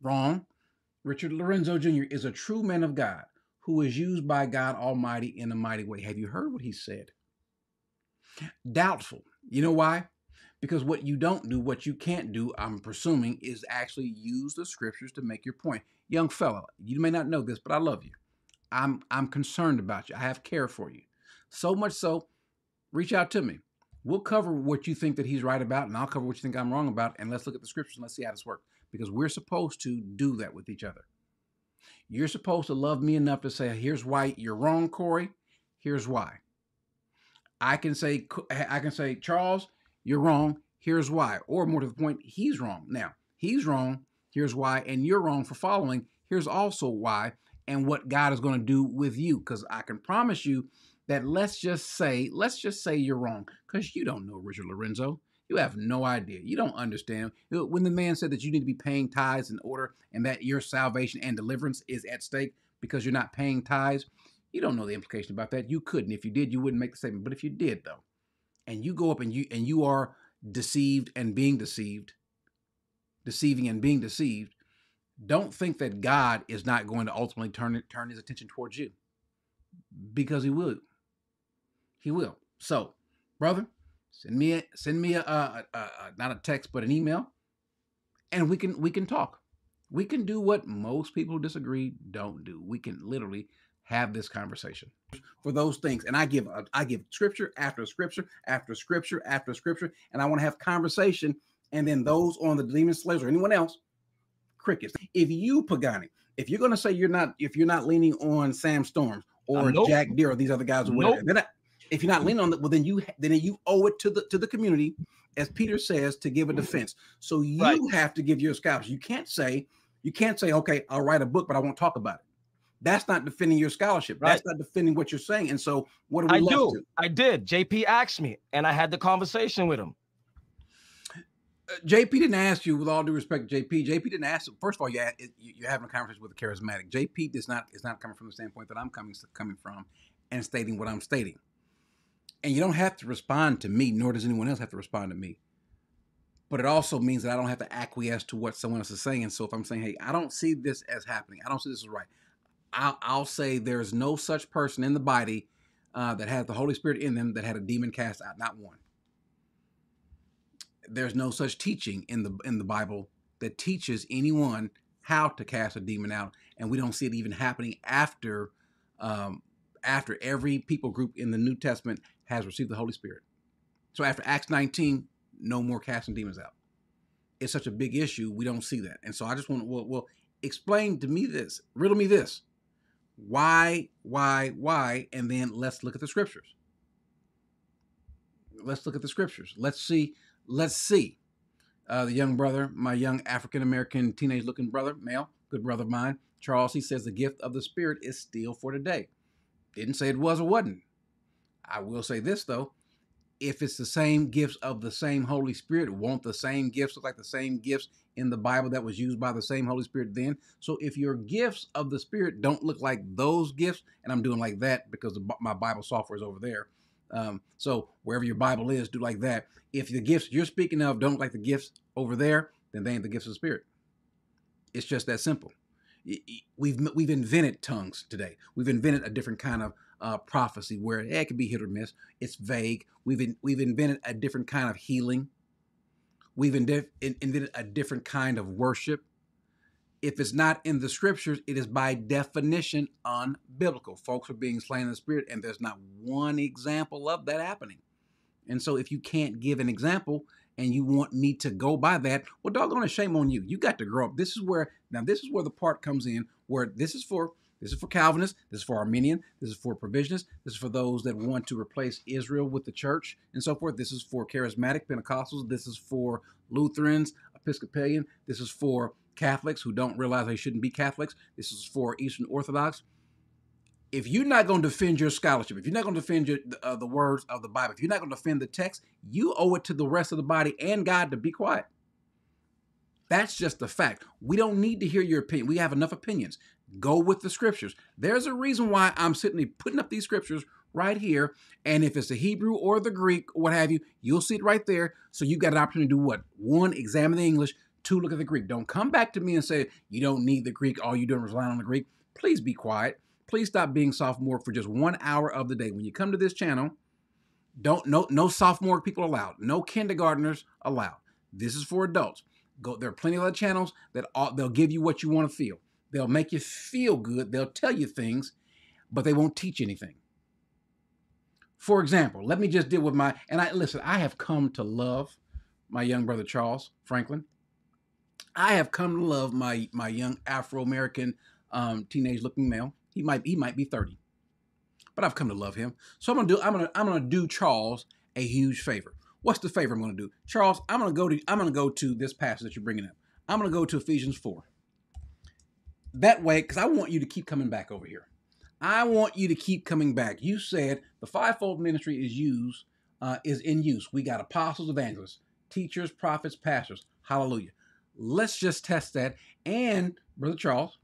wrong. Richard Lorenzo Jr. is a true man of God who is used by God Almighty in a mighty way. Have you heard what he said? Doubtful. You know why? Because what you don't do, what you can't do, I'm presuming, is actually use the scriptures to make your point. Young fellow, you may not know this, but I love you. I'm I'm concerned about you. I have care for you. So much so, reach out to me. We'll cover what you think that he's right about, and I'll cover what you think I'm wrong about, and let's look at the scriptures and let's see how this works. Because we're supposed to do that with each other. You're supposed to love me enough to say, here's why you're wrong, Corey. Here's why. I can say, I can say, Charles, you're wrong. Here's why. Or more to the point, he's wrong. Now, he's wrong. Here's why. And you're wrong for following. Here's also why and what God is going to do with you. Because I can promise you that let's just say, let's just say you're wrong. Because you don't know Richard Lorenzo. You have no idea. You don't understand. Uh, when the man said that you need to be paying tithes in order and that your salvation and deliverance is at stake, because you're not paying tithes. You don't know the implication about that. You couldn't. If you did, you wouldn't make the statement. But if you did, though, and you go up and you and you are deceived and being deceived, deceiving and being deceived, don't think that God is not going to ultimately turn turn his attention towards you. Because he will. He will. So, brother, send me a, send me a, a, a, a not a text but an email and we can we can talk. We can do what most people who disagree don't do. We can literally have this conversation for those things. And I give I give scripture after scripture after scripture after scripture, and I want to have conversation. And then those on the demon slayers or anyone else, crickets. If you Pagani, if you're gonna say you're not, if you're not leaning on Sam Storms or uh, nope. Jack Deere or these other guys or whatever, nope. If you're not leaning on that, well then you then you owe it to the to the community, as Peter says, to give a defense. So you right. have to give your scholarship. You can't say you can't say, okay, I'll write a book, but I won't talk about it. That's not defending your scholarship. Right. That's not defending what you're saying. And so, what do we? I do. To? I did. JP asked me, and I had the conversation with him. Uh, JP didn't ask you, with all due respect, JP. JP didn't ask. First of all, you you're having a conversation with a charismatic. JP is not is not coming from the standpoint that I'm coming coming from, and stating what I'm stating. And you don't have to respond to me, nor does anyone else have to respond to me but it also means that I don't have to acquiesce to what someone else is saying. So if I'm saying, hey, I don't see this as happening, I don't see this as right, I'll, I'll say there's no such person in the body uh, that has the Holy Spirit in them that had a demon cast out, not one. There's no such teaching in the in the Bible that teaches anyone how to cast a demon out, and we don't see it even happening after um, after every people group in the New Testament has received the Holy Spirit. So after Acts 19, no more casting demons out. It's such a big issue, we don't see that. And so I just want to, well, well explain to me this, riddle me this. Why, why, why? And then let's look at the scriptures. Let's look at the scriptures. Let's see, let's see. Uh, the young brother, my young African American teenage looking brother, male, good brother of mine, Charles, he says the gift of the Spirit is still for today. Didn't say it was or wasn't. I will say this though if it's the same gifts of the same Holy Spirit, won't the same gifts look like the same gifts in the Bible that was used by the same Holy Spirit then? So if your gifts of the Spirit don't look like those gifts, and I'm doing like that because my Bible software is over there. Um, so wherever your Bible is, do like that. If the gifts you're speaking of don't like the gifts over there, then they ain't the gifts of the Spirit. It's just that simple. We've we've invented tongues today. We've invented a different kind of uh, prophecy where it can be hit or miss. It's vague. We've in, we've invented a different kind of healing. We've in, invented a different kind of worship. If it's not in the scriptures, it is by definition unbiblical. Folks are being slain in the spirit, and there's not one example of that happening. And so, if you can't give an example and you want me to go by that, well, doggone it, shame on you. You got to grow up. This is where now this is where the part comes in where this is for this is for Calvinists. This is for Arminian. This is for Provisionists. This is for those that want to replace Israel with the church and so forth. This is for Charismatic Pentecostals. This is for Lutherans, Episcopalian. This is for Catholics who don't realize they shouldn't be Catholics. This is for Eastern Orthodox. If you're not going to defend your scholarship, if you're not going to defend your, uh, the words of the Bible, if you're not going to defend the text, you owe it to the rest of the body and God to be quiet. That's just the fact. We don't need to hear your opinion. We have enough opinions. Go with the scriptures. There's a reason why I'm sitting there putting up these scriptures right here. And if it's the Hebrew or the Greek or what have you, you'll see it right there. So you've got an opportunity to do what? One, examine the English. Two, look at the Greek. Don't come back to me and say you don't need the Greek. All you're doing is relying on the Greek. Please be quiet. Please stop being sophomore for just one hour of the day. When you come to this channel, don't no no sophomore people allowed. No kindergartners allowed. This is for adults. Go. There are plenty of other channels that all, they'll give you what you want to feel. They'll make you feel good. They'll tell you things, but they won't teach anything. For example, let me just deal with my, and I listen, I have come to love my young brother Charles Franklin. I have come to love my my young Afro-American um, teenage looking male. He might he might be 30. But I've come to love him. So I'm gonna do I'm gonna I'm gonna do Charles a huge favor. What's the favor I'm gonna do? Charles, I'm gonna go to I'm gonna go to this passage that you're bringing up. I'm gonna go to Ephesians 4 that way, because I want you to keep coming back over here. I want you to keep coming back. You said the fivefold ministry is used, uh, is in use. We got apostles, evangelists, teachers, prophets, pastors. Hallelujah. Let's just test that. And Brother Charles,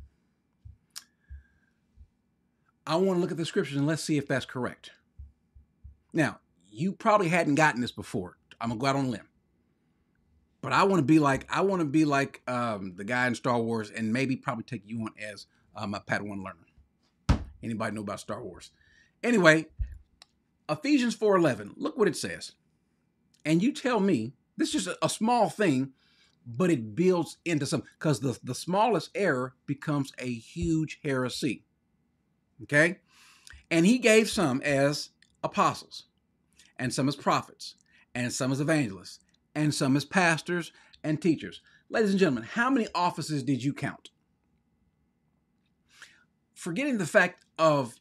I want to look at the scriptures and let's see if that's correct. Now, you probably hadn't gotten this before. I'm gonna go out on a limb. But I want to be like I want to be like um, the guy in Star Wars, and maybe probably take you on as uh, my Padawan learner. Anybody know about Star Wars? Anyway, Ephesians 4:11. Look what it says. And you tell me this is a, a small thing, but it builds into some because the, the smallest error becomes a huge heresy. Okay? And he gave some as apostles, and some as prophets, and some as evangelists, and some as pastors and teachers. Ladies and gentlemen, how many offices did you count? Forgetting the fact of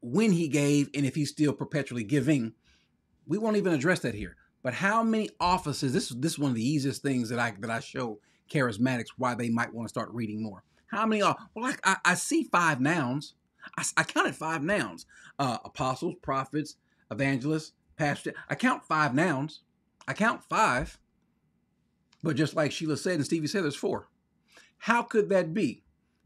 when he gave and if he's still perpetually giving, we won't even address that here. But how many offices? This is this is one of the easiest things that I that I show charismatics why they might want to start reading more. How many? Are, well, I, I, see five nouns. I, I counted five nouns: uh, apostles, prophets, evangelists, pastors. I count five nouns. I count five. But just like Sheila said and Stevie said, there's four. How could that be?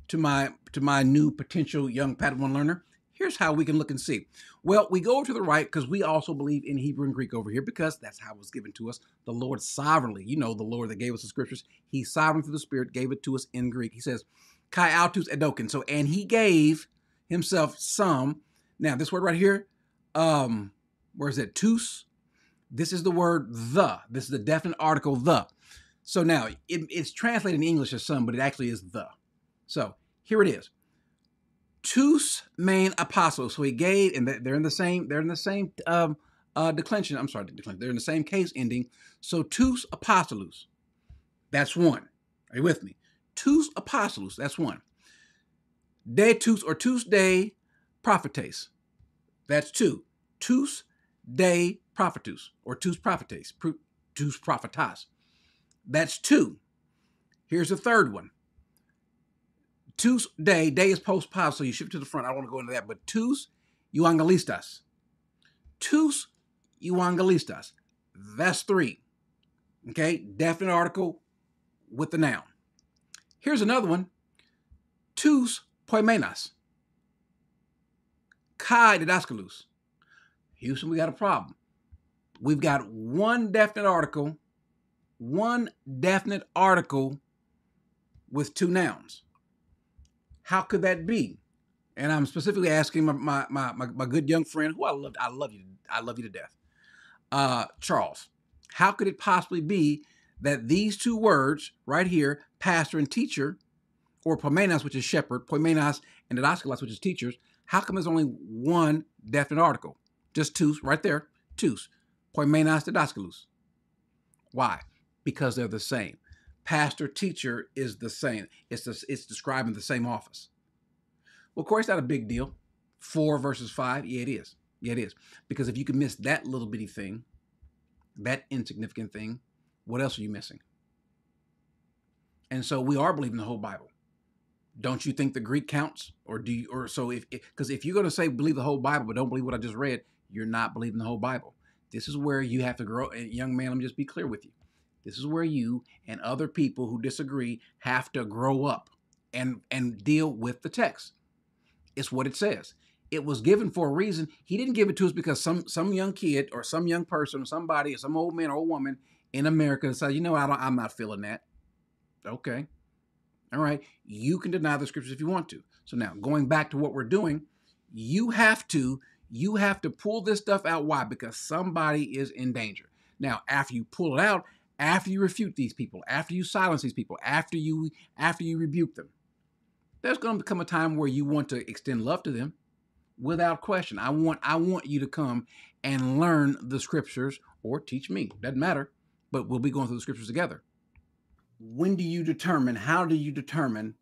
To my to my new potential young Padawan learner, Here's how we can look and see. Well, we go to the right because we also believe in Hebrew and Greek over here because that's how it was given to us. The Lord sovereignly, you know, the Lord that gave us the scriptures, He sovereign through the Spirit gave it to us in Greek. He says, Kai autos edoken. So, and He gave Himself some. Now, this word right here, um, where is it? Tous. This is the word the. This is the definite article the. So now it, it's translated in English as some, but it actually is the. So here it is tous main apostles. So he gave, and they're in the same, they're in the same um, uh, declension. I'm sorry, declension. They're in the same case ending. So tous apostolus, that's one. Are you with me? Tous apostolus, that's one. De tous or tous de prophetes, that's two. Tous de prophetus or tous prophetes, tous prophetas, that's two. Here's the third one. Tus day, day is post pause, so you shift to the front. I don't want to go into that, but tus euangelistas. Tus euangelistas. That's three. Okay, definite article with the noun. Here's another one. Tus poimenas. Kai didaskalus. Houston, we got a problem. We've got one definite article, one definite article with two nouns. How could that be? And I'm specifically asking my my my, my, good young friend, who I love, I love you, I love you to death, uh, Charles. How could it possibly be that these two words right here, pastor and teacher, or pomenas, which is shepherd, poimenas, and didaskalos, which is teachers, how come there's only one definite article? Just two, right there, two. Poimenas didaskalos. Why? Because they're the same pastor teacher is the same. It's the, it's describing the same office. Well, of course, not a big deal. Four versus five. Yeah, it is. Yeah, it is. Because if you can miss that little bitty thing, that insignificant thing, what else are you missing? And so we are believing the whole Bible. Don't you think the Greek counts? Or do you, or so if, because if, if you're going to say believe the whole Bible, but don't believe what I just read, you're not believing the whole Bible. This is where you have to grow. And young man, let me just be clear with you. This is where you and other people who disagree have to grow up and and deal with the text. It's what it says. It was given for a reason. He didn't give it to us because some some young kid or some young person or somebody or some old man or old woman in America said, you know, I don't, I'm not feeling that. Okay. All right. You can deny the scriptures if you want to. So now going back to what we're doing, you have to you have to pull this stuff out. Why? Because somebody is in danger. Now, after you pull it out, after you refute these people, after you silence these people, after you after you rebuke them, there's going to come a time where you want to extend love to them without question. I want I want you to come and learn the scriptures or teach me. Doesn't matter, but we'll be going through the scriptures together. When do you determine? How do you determine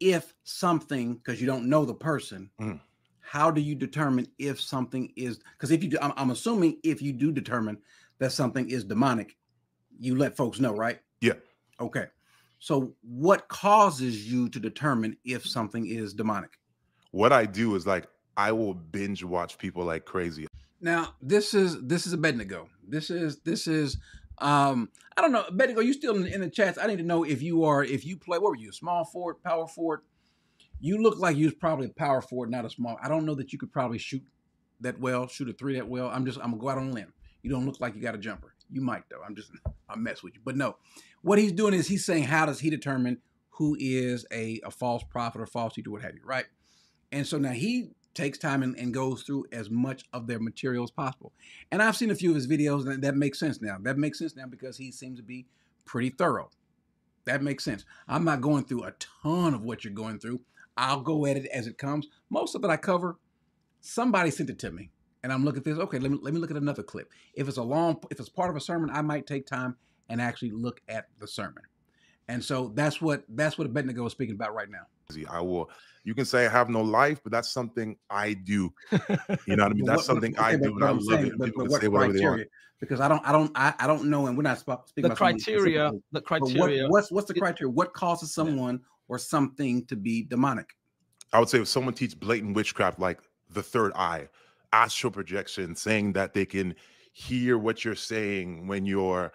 if something because you don't know the person? Mm. How do you determine if something is because if you do, I'm, I'm assuming if you do determine that something is demonic, you let folks know, right? Yeah. Okay. So what causes you to determine if something is demonic? What I do is like I will binge watch people like crazy. Now, this is this is Abednego. This is this is um I don't know, Abednego, you still in, in the chats. I need to know if you are if you play what were you, small forward, power forward? You look like you was probably a power forward, not a small. I don't know that you could probably shoot that well, shoot a three that well. I'm just I'm gonna go out on a limb. You don't look like you got a jumper. You might though. I'm just I mess with you. But no, what he's doing is he's saying how does he determine who is a, a false prophet or false teacher, what have you, right? And so now he takes time and, and, goes through as much of their material as possible. And I've seen a few of his videos and that makes sense now. That makes sense now because he seems to be pretty thorough. That makes sense. I'm not going through a ton of what you're going through. I'll go at it as it comes. Most of it I cover. Somebody sent it to me. And I'm looking at this. Okay, let me let me look at another clip. If it's a long, if it's part of a sermon, I might take time and actually look at the sermon. And so that's what that's what Abednego is speaking about right now. I will. You can say I have no life, but that's something I do. (laughs) You know what I mean? That's what, something I do, and I love saying, it. But, People but can say whatever they want. Because I don't, I don't, I, I don't know, and we're not speaking the criteria. The criteria. What, what's what's the criteria? What causes someone or something to be demonic? I would say if someone teaches blatant witchcraft, like the third eye, astral projection, saying that they can hear what you're saying when you're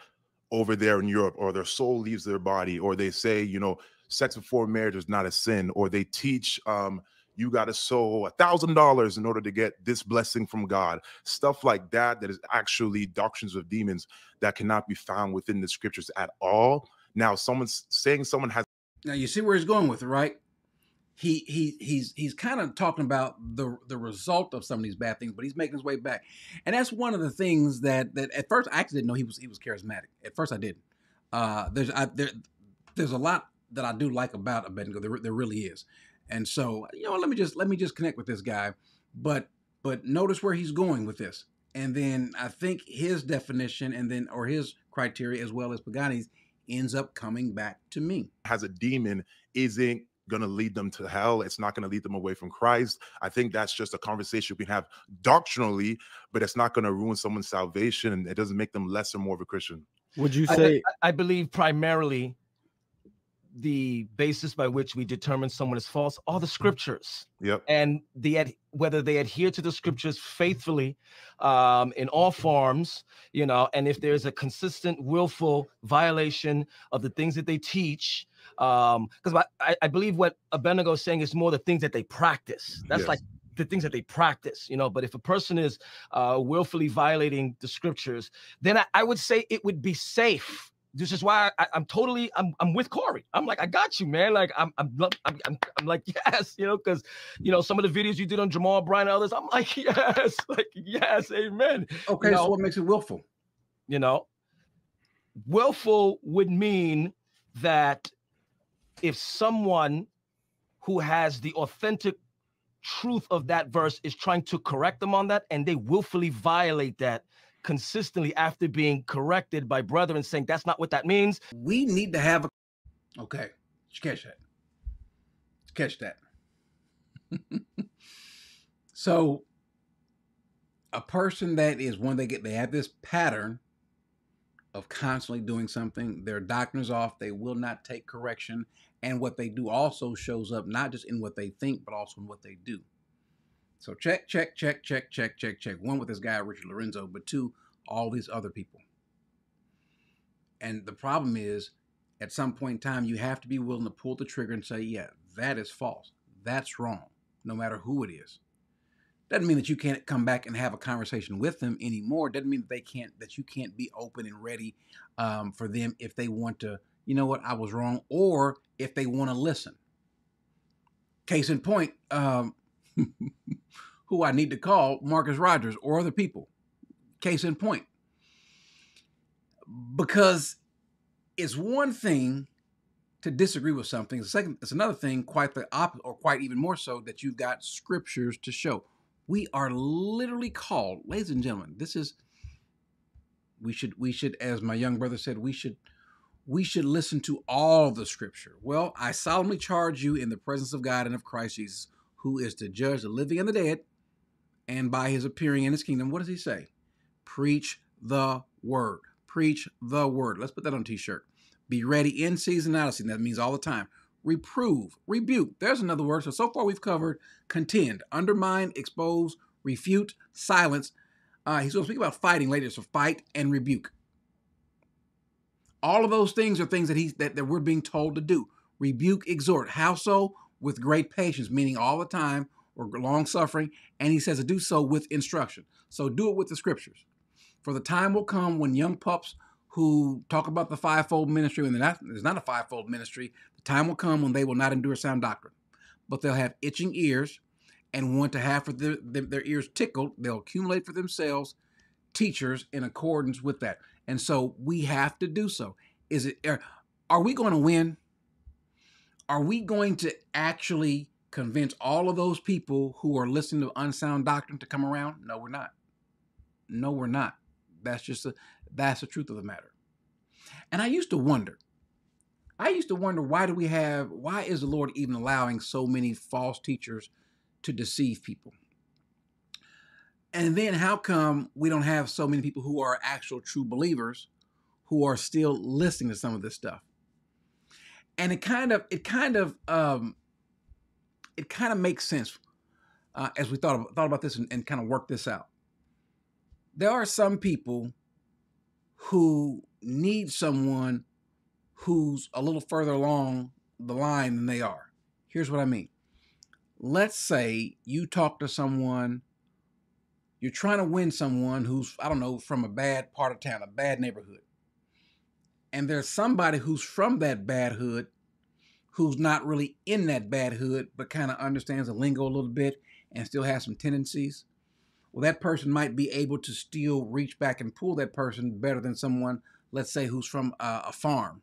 over there in Europe, or their soul leaves their body, or they say, you know, sex before marriage is not a sin, or they teach um, you got to sow a thousand dollars in order to get this blessing from God. Stuff like that, that is actually doctrines of demons that cannot be found within the scriptures at all. Now, someone's saying someone has. Now you see where he's going with it, right? He he he's he's kind of talking about the the result of some of these bad things, but he's making his way back, and that's one of the things that that at first I actually didn't know he was he was charismatic. At first I didn't. Uh, there's I, there there's a lot that I do like about Abednego. There, there really is. And so, you know, let me just let me just connect with this guy. But but notice where he's going with this. And then I think his definition and then or his criteria as well as Pagani's ends up coming back to me. Has a demon isn't going to lead them to hell. It's not going to lead them away from Christ. I think that's just a conversation we can have doctrinally, but it's not going to ruin someone's salvation and it doesn't make them less or more of a Christian. Would you say? I, I believe primarily the basis by which we determine someone is false are the scriptures. Yep. And the ad- whether they adhere to the scriptures faithfully um, in all forms, you know, and if there's a consistent, willful violation of the things that they teach, because um, I, I believe what Abednego is saying is more the things that they practice. That's yes. like the things that they practice, you know. But if a person is uh, willfully violating the scriptures, then I, I would say it would be safe this is why I, am totally I'm I'm with Corey. I'm like I got you, man. Like I'm I'm I'm I'm, I'm like (laughs) yes, you know, because you know some of the videos you did on Jamal Bryant and others. I'm like (laughs) yes, like yes, amen. Okay, you know, so what makes it willful? You know, willful would mean that if someone who has the authentic truth of that verse is trying to correct them on that and they willfully violate that consistently after being corrected by brethren saying that's not what that means. We need to have a okay. Catch that. Catch that. (laughs) so a person that is when they get they have this pattern of constantly doing something, their doctrine's off, they will not take correction. And what they do also shows up not just in what they think, but also in what they do. So check, check, check, check, check, check, check. One with this guy, Richard Lorenzo, but two, all these other people. And the problem is, at some point in time, you have to be willing to pull the trigger and say, yeah, that is false. That's wrong, no matter who it is. Doesn't mean that you can't come back and have a conversation with them anymore. Doesn't mean that they can't, that you can't be open and ready um, for them if they want to, you know what, I was wrong, or if they want to listen. Case in point, um, (laughs) who I need to call, Marcus Rogers or other people. Case in point. Because it's one thing to disagree with something. It's second, it's another thing, quite the opposite, or quite even more so, that you've got scriptures to show. We are literally called, ladies and gentlemen, this is we should we should, as my young brother said, we should we should listen to all the scripture. Well, I solemnly charge you in the presence of God and of Christ Jesus, who is to judge the living and the dead, and by his appearing in his kingdom, what does he say? Preach the word. Preach the word. Let's put that on a t shirt. Be ready in season, out of season. That means all the time. Reprove, rebuke. There's another word. So, so far we've covered contend, undermine, expose, refute, silence. Uh, he's going to speak about fighting later. So, fight and rebuke. All of those things are things that he's that, that we're being told to do. Rebuke, exhort. How so? With great patience, meaning all the time or long suffering, and he says to do so with instruction. So do it with the scriptures. For the time will come when young pups who talk about the fivefold ministry, when not, there's not a fivefold ministry, the time will come when they will not endure sound doctrine, but they'll have itching ears and want to have for their, their ears tickled. They'll accumulate for themselves teachers in accordance with that. And so we have to do so. Is it are, are we going to win? Are we going to actually convince all of those people who are listening to unsound doctrine to come around? No, we're not. No, we're not. That's just a, that's the truth of the matter. And I used to wonder. I used to wonder why do we have why is the Lord even allowing so many false teachers to deceive people? And then how come we don't have so many people who are actual true believers who are still listening to some of this stuff? And it kind of it kind of um it kind of makes sense uh, as we thought about, thought about this and, and kind of worked this out. There are some people who need someone who's a little further along the line than they are. Here's what I mean. Let's say you talk to someone, you're trying to win someone who's, I don't know, from a bad part of town, a bad neighborhood. And there's somebody who's from that bad hood who's not really in that bad hood, but kind of understands the lingo a little bit and still has some tendencies, well, that person might be able to still reach back and pull that person better than someone, let's say, who's from a, a farm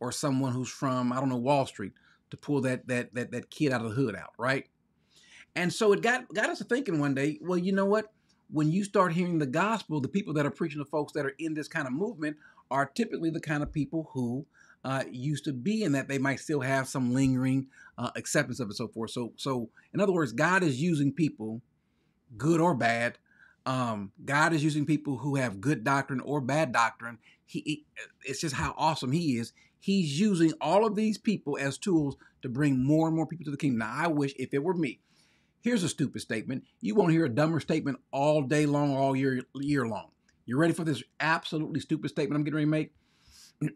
or someone who's from, I don't know, Wall Street to pull that that that that kid out of the hood out, right? And so it got got us thinking one day, well, you know what? When you start hearing the gospel, the people that are preaching to folks that are in this kind of movement are typically the kind of people who uh, used to be in that they might still have some lingering uh, acceptance of it, so forth. So, so in other words, God is using people, good or bad. Um, God is using people who have good doctrine or bad doctrine. He, he, it's just how awesome He is. He's using all of these people as tools to bring more and more people to the kingdom. Now, I wish if it were me. Here's a stupid statement. You won't hear a dumber statement all day long, all year year long. You ready for this absolutely stupid statement I'm getting ready to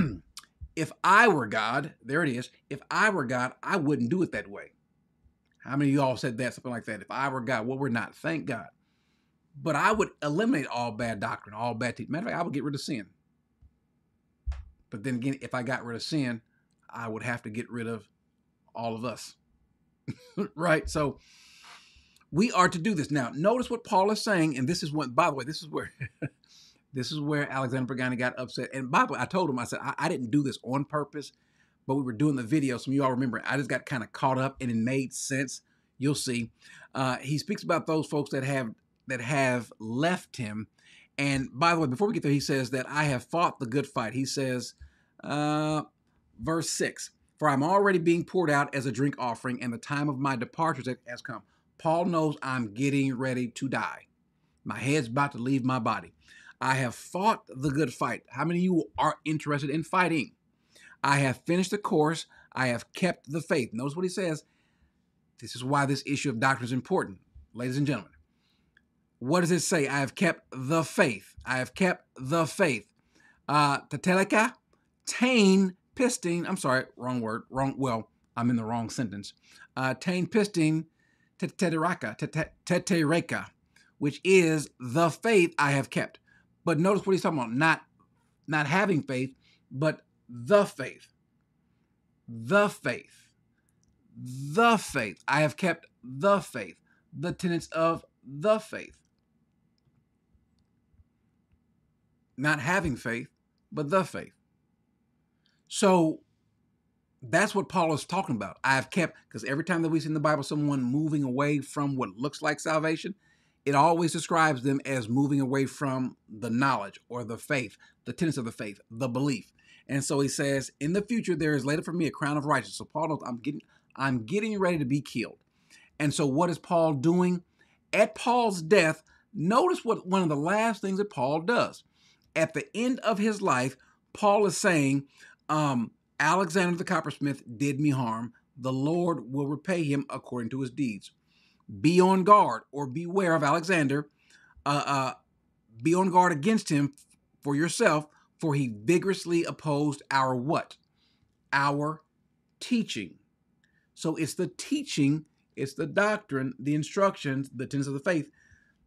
make? (clears throat) if I were God, there it is. If I were God, I wouldn't do it that way. How many of y'all said that? Something like that. If I were God, well, we're not. Thank God. But I would eliminate all bad doctrine, all bad teaching. Matter of fact, I would get rid of sin. But then again, if I got rid of sin, I would have to get rid of all of us. (laughs) right? So we are to do this. Now, notice what Paul is saying, and this is what, by the way, this is where (laughs) This is where Alexander Pagani got upset. And by the way, I told him, I said, I, I, didn't do this on purpose, but we were doing the video. Some of you all remember, I just got kind of caught up and it made sense. You'll see. Uh, he speaks about those folks that have that have left him. And by the way, before we get there, he says that I have fought the good fight. He says, uh, verse 6 For I'm already being poured out as a drink offering, and the time of my departure has come. Paul knows I'm getting ready to die. My head's about to leave my body. I have fought the good fight. How many of you are interested in fighting? I have finished the course. I have kept the faith. Notice what he says. This is why this issue of doctrine is important, ladies and gentlemen. What does it say? I have kept the faith. I have kept the faith. Uh, Tateleka, tain, pisting. I'm sorry, wrong word. Wrong. Well, I'm in the wrong sentence. Uh, tain, pisting, teteraka, tetereka, which is the faith I have kept. But notice what he's talking about not not having faith, but the faith. The faith. The faith. I have kept the faith. The tenets of the faith. Not having faith, but the faith. So that's what Paul is talking about. I have kept, because every time that we see in the Bible someone moving away from what looks like salvation, it always describes them as moving away from the knowledge or the faith, the tenets of the faith, the belief. And so he says, in the future there is later for me a crown of righteousness. So Paul knows I'm getting I'm getting ready to be killed. And so what is Paul doing? At Paul's death, notice what one of the last things that Paul does. At the end of his life, Paul is saying, um, Alexander the coppersmith did me harm. The Lord will repay him according to his deeds be on guard or beware of Alexander. Uh, uh, be on guard against him for yourself, for he vigorously opposed our what? Our teaching. So it's the teaching, it's the doctrine, the instructions, the tenets of the faith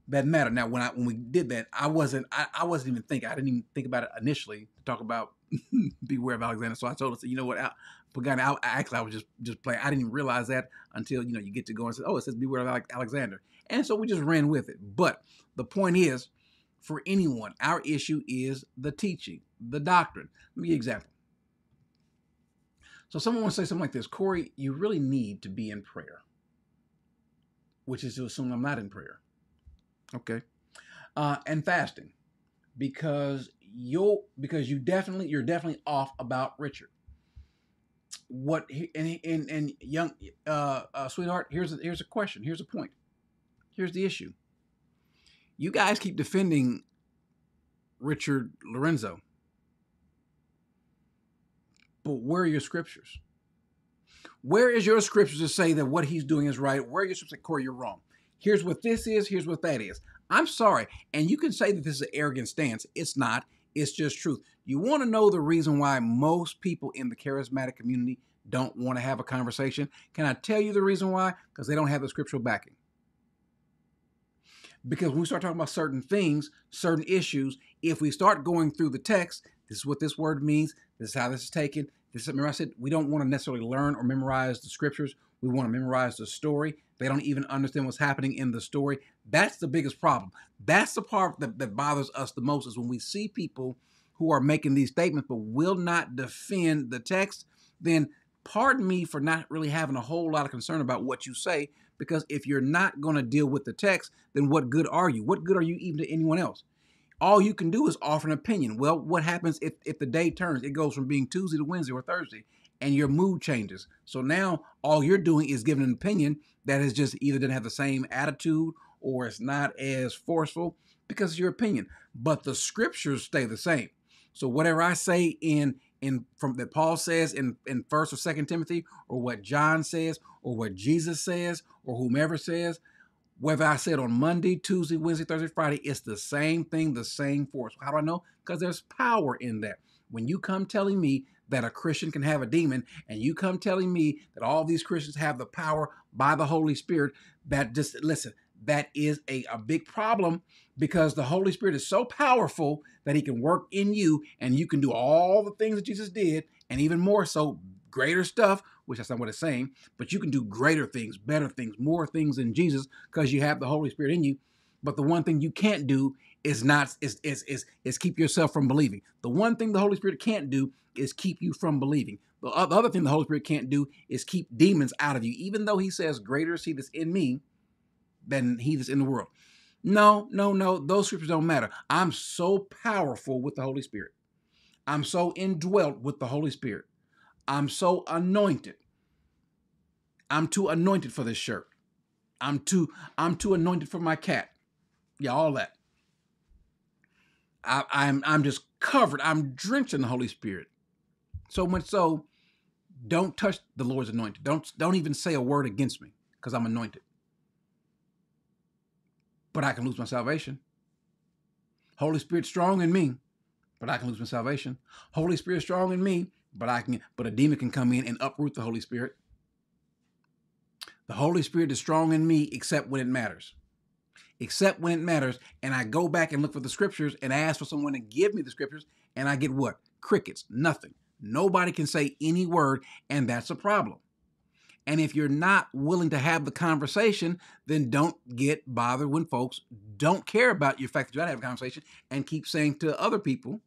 that matter. Now, when I when we did that, I wasn't I, I wasn't even thinking. I didn't even think about it initially to talk about (laughs) beware of Alexander. So I told her, you know what, Al, Pagani, I, actually I was just just playing. I didn't even realize that until you know you get to go and say, oh, it says beware of Alexander, and so we just ran with it. But the point is, for anyone, our issue is the teaching, the doctrine. Let me give you an example. So someone to say something like this, Corey, you really need to be in prayer, which is to assume I'm not in prayer. Okay. Uh, and fasting because you'll because you definitely you're definitely off about Richard. What and and, and young uh, uh, sweetheart, here's a, here's a question. Here's a point. Here's the issue. You guys keep defending Richard Lorenzo, but where are your scriptures? Where is your scriptures to say that what he's doing is right? Where are your scriptures Corey, you're wrong? Here's what this is. Here's what that is. I'm sorry. And you can say that this is an arrogant stance. It's not. It's just truth. You want to know the reason why most people in the charismatic community don't want to have a conversation? Can I tell you the reason why? Because they don't have the scriptural backing. Because when we start talking about certain things, certain issues, if we start going through the text, this is what this word means, this is how this is taken. This is, remember I said we don't want to necessarily learn or memorize the scriptures. We want to memorize the story. They don't even understand what's happening in the story. That's the biggest problem. That's the part that, that bothers us the most is when we see people who are making these statements but will not defend the text, then pardon me for not really having a whole lot of concern about what you say, because if you're not going to deal with the text, then what good are you? What good are you even to anyone else? All you can do is offer an opinion. Well, what happens if, if the day turns? It goes from being Tuesday to Wednesday or Thursday and your mood changes. So now all you're doing is giving an opinion that is just either didn't have the same attitude or it's not as forceful because it's your opinion. But the scriptures stay the same. So whatever I say in in from that Paul says in in first or second Timothy, or what John says, or what Jesus says, or whomever says, whether I said on Monday, Tuesday, Wednesday, Thursday, Friday, it's the same thing, the same force. How do I know? Because there's power in that. When you come telling me that a Christian can have a demon, and you come telling me that all these Christians have the power by the Holy Spirit, that just listen, that is a, a big problem because the Holy Spirit is so powerful that he can work in you and you can do all the things that Jesus did, and even more so, greater stuff, which that's not what it's saying, but you can do greater things, better things, more things than Jesus because you have the Holy Spirit in you. But the one thing you can't do is not is is is is keep yourself from believing. The one thing the Holy Spirit can't do is keep you from believing. The other thing the Holy Spirit can't do is keep demons out of you, even though He says, "Greater is He that's in me than He that's in the world." No, no, no. Those scriptures don't matter. I'm so powerful with the Holy Spirit. I'm so indwelt with the Holy Spirit. I'm so anointed. I'm too anointed for this shirt. I'm too I'm too anointed for my cat. Yeah, all that. I, I'm I'm just covered. I'm drenched in the Holy Spirit. So much so, don't touch the Lord's anointed. Don't don't even say a word against me because I'm anointed. But I can lose my salvation. Holy Spirit strong in me, but I can lose my salvation. Holy Spirit strong in me, but I can but a demon can come in and uproot the Holy Spirit. The Holy Spirit is strong in me except when it matters except when it matters. And I go back and look for the scriptures and ask for someone to give me the scriptures, and I get what? Crickets, nothing. Nobody can say any word, and that's a problem. And if you're not willing to have the conversation, then don't get bothered when folks don't care about your fact that you got to have a conversation and keep saying to other people,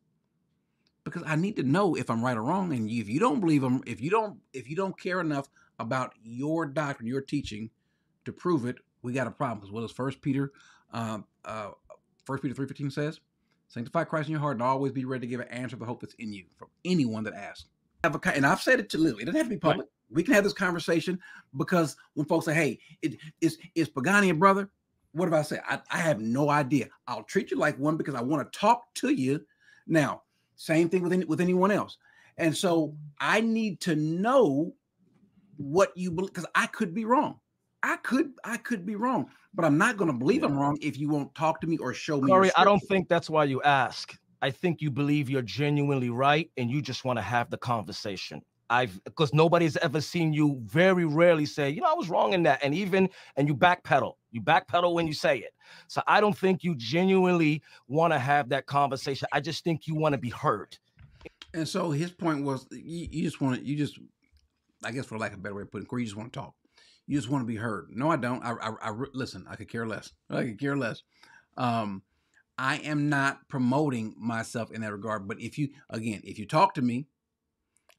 because I need to know if I'm right or wrong. And if you don't believe them, if you don't, if you don't care enough about your doctrine, your teaching to prove it, we got a problem. Because what does First Peter, um, uh, First Peter three fifteen says? Sanctify Christ in your heart and always be ready to give an answer to the hope that's in you from anyone that asks. and I've said it to Lily. It doesn't have to be public. Right. We can have this conversation because when folks say, "Hey, it, is is Pagani a brother?" What if I say? I, I have no idea. I'll treat you like one because I want to talk to you. Now, same thing with any, with anyone else. And so I need to know what you believe because I could be wrong. I could I could be wrong, but I'm not going to believe I'm wrong if you won't talk to me or show me. Sorry, I don't think that's why you ask. I think you believe you're genuinely right and you just want to have the conversation. I've because nobody's ever seen you very rarely say, you know, I was wrong in that. And even and you backpedal, you backpedal when you say it. So I don't think you genuinely want to have that conversation. I just think you want to be heard. And so his point was you, you just want to, you just, I guess for lack of a better way of putting it, you just want to talk. You just want to be heard. No, I don't. I, I, I listen. I could care less. I could care less. Um, I am not promoting myself in that regard. But if you, again, if you talk to me,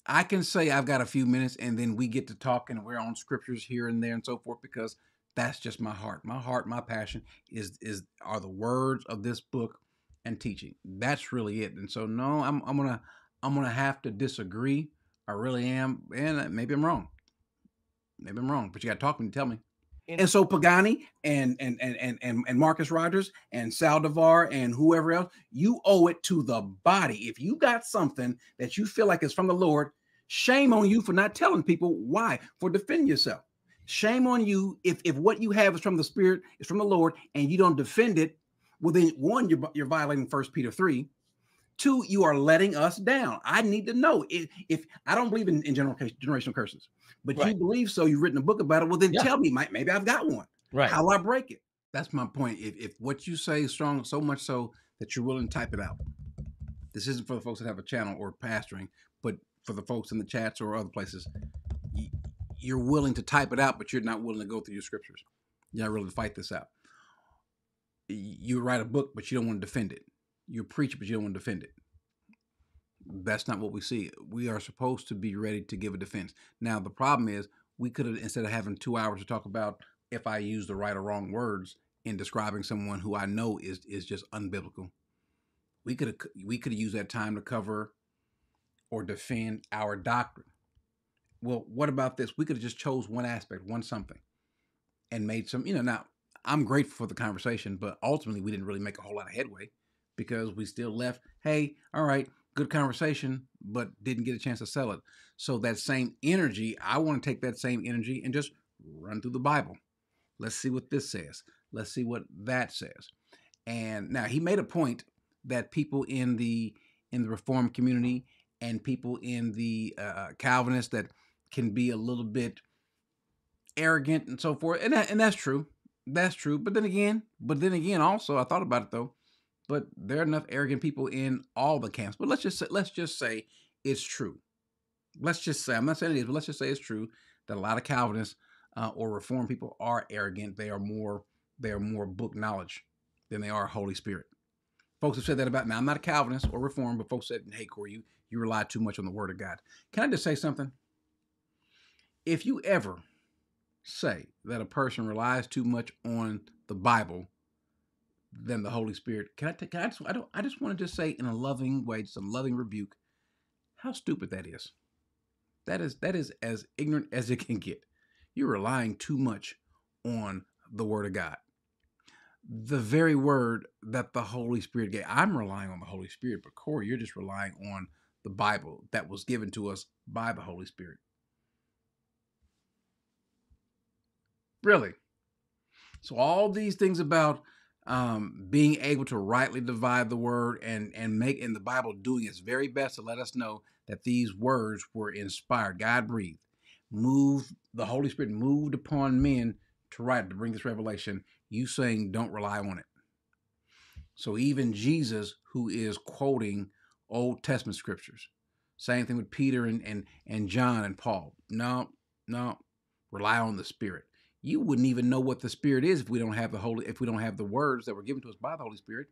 I can say I've got a few minutes and then we get to talk and we're on scriptures here and there and so forth because that's just my heart. My heart, my passion is is are the words of this book and teaching. That's really it. And so no, I'm I'm gonna I'm gonna have to disagree. I really am, and maybe I'm wrong. Maybe I'm wrong, but you got to talk to me and tell me. And so Pagani and and and and and Marcus Rogers and Saldivar and whoever else, you owe it to the body. If you got something that you feel like is from the Lord, Shame on you for not telling people why, for defending yourself. Shame on you if, if what you have is from the Spirit, is from the Lord, and you don't defend it. Well, then one, you're, you're violating First Peter 3. Two, you are letting us down. I need to know if, if I don't believe in, in general, generational curses, but right. you believe so. You've written a book about it. Well, then yeah. tell me, maybe I've got one. Right. How I break it. That's my point. If, if what you say is strong, so much so that you're willing to type it out. This isn't for the folks that have a channel or pastoring, but for the folks in the chats or other places, you're willing to type it out, but you're not willing to go through your scriptures. You're not willing to fight this out. You write a book, but you don't want to defend it. You preach, but you don't want to defend it. That's not what we see. We are supposed to be ready to give a defense. Now, the problem is we could have, instead of having two hours to talk about if I use the right or wrong words in describing someone who I know is is just unbiblical, we could have we could have used that time to cover or defend our doctrine. Well, what about this? We could have just chose one aspect, one something, and made some, you know, now I'm grateful for the conversation, but ultimately we didn't really make a whole lot of headway because we still left, hey, all right, good conversation, but didn't get a chance to sell it. So that same energy, I want to take that same energy and just run through the Bible. Let's see what this says. Let's see what that says. And now he made a point that people in the in the reform community and people in the uh, uh, Calvinists that can be a little bit arrogant and so forth. And that, and that's true. That's true. But then again, but then again, also I thought about it though. But there are enough arrogant people in all the camps. But let's just say, let's just say it's true. Let's just say I'm not saying it is, but let's just say it's true that a lot of Calvinists uh, or Reformed people are arrogant. They are more they are more book knowledge than they are Holy Spirit. Folks have said that about me. I'm not a Calvinist or Reformed, but folks said, "Hey, Corey, you you rely too much on the Word of God." Can I just say something? If you ever say that a person relies too much on the Bible than the Holy Spirit, can I? T- can I just I don't I just want to just say in a loving way, some loving rebuke, how stupid that is. That is that is as ignorant (laughs) as it can get. You're relying too much on the Word of God the very word that the Holy Spirit gave. I'm relying on the Holy Spirit, but Corey, you're just relying on the Bible that was given to us by the Holy Spirit. Really. So all these things about um, being able to rightly divide the word and and make in the Bible doing its very best to let us know that these words were inspired, God breathed, moved the Holy Spirit moved upon men to write to bring this revelation you saying don't rely on it. So even Jesus, who is quoting Old Testament scriptures, same thing with Peter and and and John and Paul. No, no, rely on the Spirit. You wouldn't even know what the Spirit is if we don't have the Holy, if we don't have the words that were given to us by the Holy Spirit.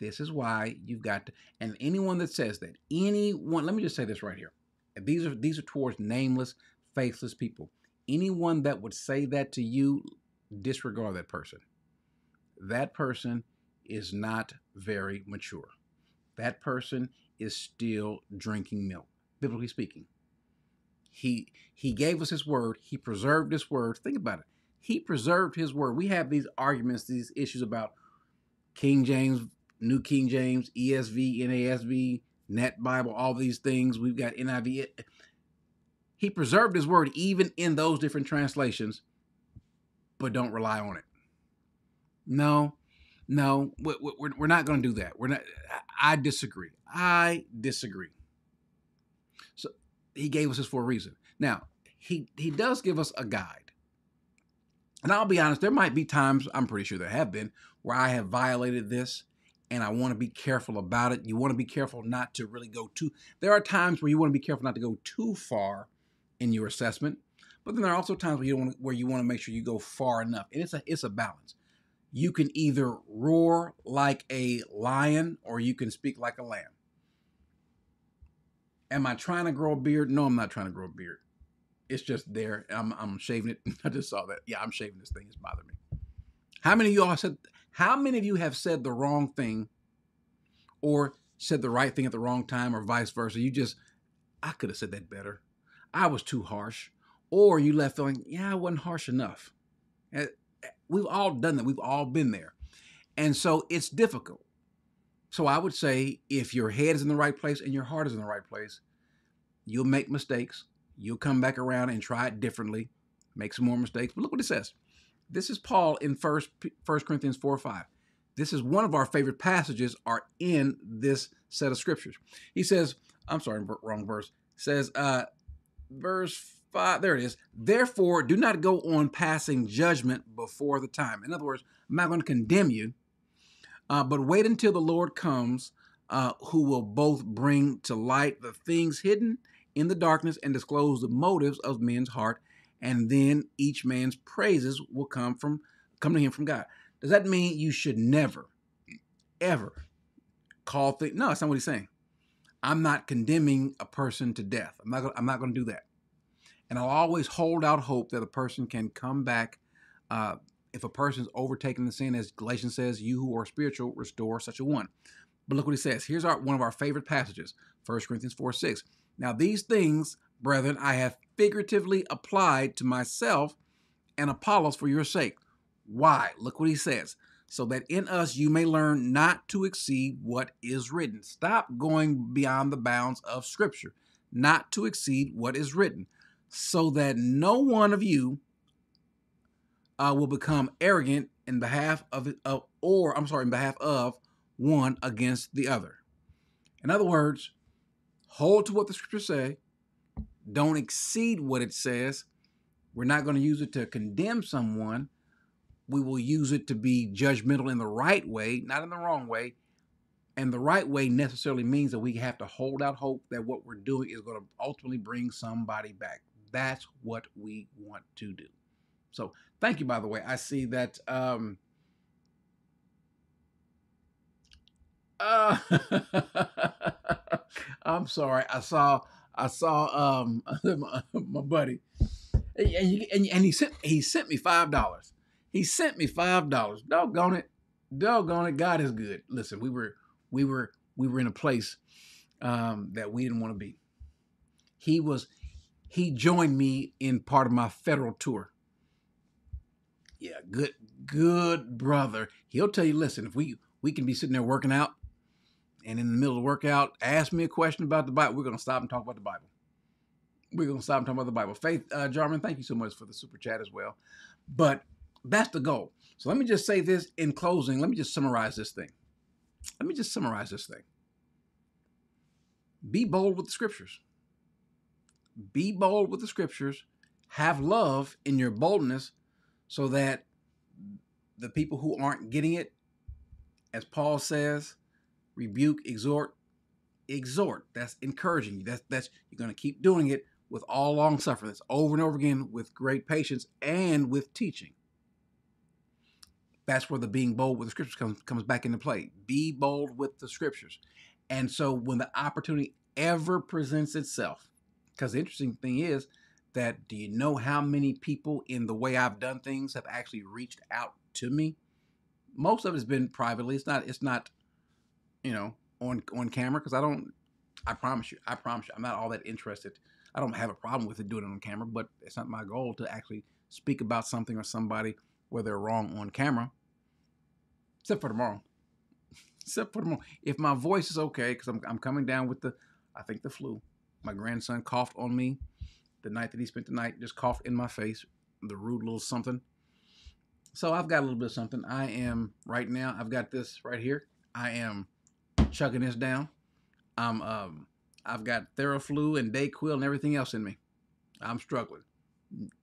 This is why you've got to, and anyone that says that, anyone, let me just say this right here. These are these are towards nameless, faithless people. Anyone that would say that to you, disregard that person. That person is not very mature. That person is still drinking milk, biblically speaking. He he gave us his word, he preserved his word. Think about it. He preserved his word. We have these arguments, these issues about King James, New King James, ESV, NASB, Net Bible, all these things. We've got NIV. He preserved his word even in those different translations but don't rely on it. No, no, we're, we're not going to do that. We're not. I disagree. I disagree. He gave us this for a reason. Now, he he does give us a guide. And I'll be honest, there might be times, I'm pretty sure there have been, where I have violated this and I want to be careful about it. You want to be careful not to really go too. There are times where you want to be careful not to go too far in your assessment, but then there are also times where you want to, where you want to make sure you go far enough. And it's a it's a balance. You can either roar like a lion or you can speak like a lamb. Am I trying to grow a beard? No, I'm not trying to grow a beard. It's just there. I'm I'm shaving it. (laughs) I just saw that. Yeah, I'm shaving this thing. It's bothering me. How many of you all said? How many of you have said the wrong thing, or said the right thing at the wrong time, or vice versa? You just, I could have said that better. I was too harsh, or you left feeling, yeah, I wasn't harsh enough. Eh, eh, we've all done that. We've all been there, and so it's difficult. So I would say, if your head is in the right place and your heart is in the right place, you'll make mistakes You'll come back around and try it differently, make some more mistakes. But look what it says. This is Paul in First First Corinthians 4 5. This is one of our favorite passages are in this set of scriptures. He says, I'm sorry, wrong verse. says, uh, verse 5, there it is. Therefore, do not go on passing judgment before the time. In other words, I'm not going to condemn you, uh, but wait until the Lord comes, uh, who will both bring to light the things hidden in the darkness and disclose the motives of men's heart, and then each man's praises will come from come to him from God. Does that mean you should never, ever call things? No, that's not what he's saying. I'm not condemning a person to death. I'm not. Gonna, I'm not going to do that. And I'll always hold out hope that a person can come back. Uh, if a person's overtaken the sin, as Galatians says, you who are spiritual, restore such a one. But look what he says. Here's our one of our favorite passages, 1 Corinthians 4 6. Now, these things, brethren, I have figuratively applied to myself and Apollos for your sake. Why? Look what he says. So that in us you may learn not to exceed what is written. Stop going beyond the bounds of Scripture, not to exceed what is written, so that no one of you uh, will become arrogant in behalf of, of, or I'm sorry, in behalf of one against the other. In other words, hold to what the scriptures say, don't exceed what it says. We're not going to use it to condemn someone. We will use it to be judgmental in the right way, not in the wrong way. And the right way necessarily means that we have to hold out hope that what we're doing is going to ultimately bring somebody back. That's what we want to do. So, thank you, by the way. I see that. Um, uh, (laughs) I'm sorry. I saw I saw um (laughs) my, buddy, and, he, and, and he sent he sent me five dollars. He sent me five dollars. Doggone it, doggone it. God is good. Listen, we were we were we were in a place um, that we didn't want to be. He was he joined me in part of my federal tour. Yeah, good good brother. He'll tell you, listen, if we we can be sitting there working out and in the middle of the workout, ask me a question about the Bible. We're going to stop and talk about the Bible. We're to stop and talk about the Bible. Faith uh, Jarman, thank you so much for the super chat as well. But that's the goal. So let me just say this in closing. Let me just summarize this thing. Let me just summarize this thing. Be bold with the scriptures. Be bold with the scriptures. Have love in your boldness so that the people who aren't getting it, as Paul says, rebuke, exhort, exhort. That's encouraging you. That's that's you're going to keep doing it with all long suffering. That's over and over again with great patience and with teaching. That's where the being bold with the scriptures comes comes back into play. Be bold with the scriptures. And so when the opportunity ever presents itself, because the interesting thing is that do you know how many people in the way I've done things have actually reached out to me? Most of it has been privately. It's not it's not you know, on on camera because I don't. I promise you, I promise you, I'm not all that interested. I don't have a problem with it doing it on camera, but it's not my goal to actually speak about something or somebody where they're wrong on camera. Except for tomorrow. (laughs) Except for tomorrow. If my voice is okay, because I'm I'm coming down with the, I think the flu. My grandson coughed on me the night that he spent the night, just coughed in my face, the rude little something. So I've got a little bit of something. I am right now. I've got this right here. I am chugging this down. I'm um I've got Theraflu and Dayquil and everything else in me. I'm struggling.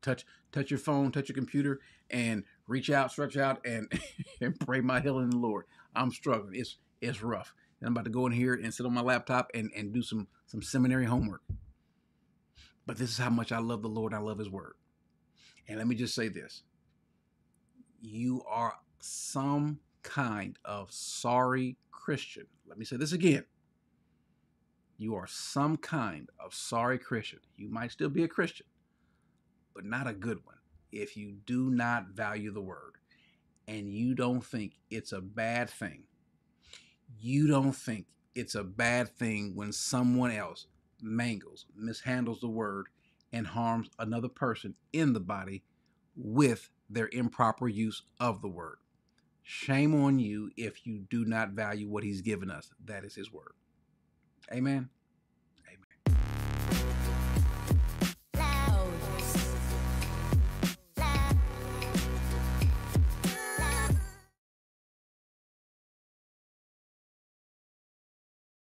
Touch touch your phone, touch your computer, and reach out, stretch out, and (laughs) and pray my healing Lord. I'm struggling. It's it's rough. And I'm about to go in here and sit on my laptop and, and do some some seminary homework. But this is how much I love the Lord. I love His Word. And let me just say this: you are some kind of sorry Christian. Let me say this again. You are some kind of sorry Christian. You might still be a Christian, but not a good one if you do not value the word and you don't think it's a bad thing. You don't think it's a bad thing when someone else mangles, mishandles the word, and harms another person in the body with their improper use of the word. Shame on you if you do not value what he's given us. That is his word. Amen.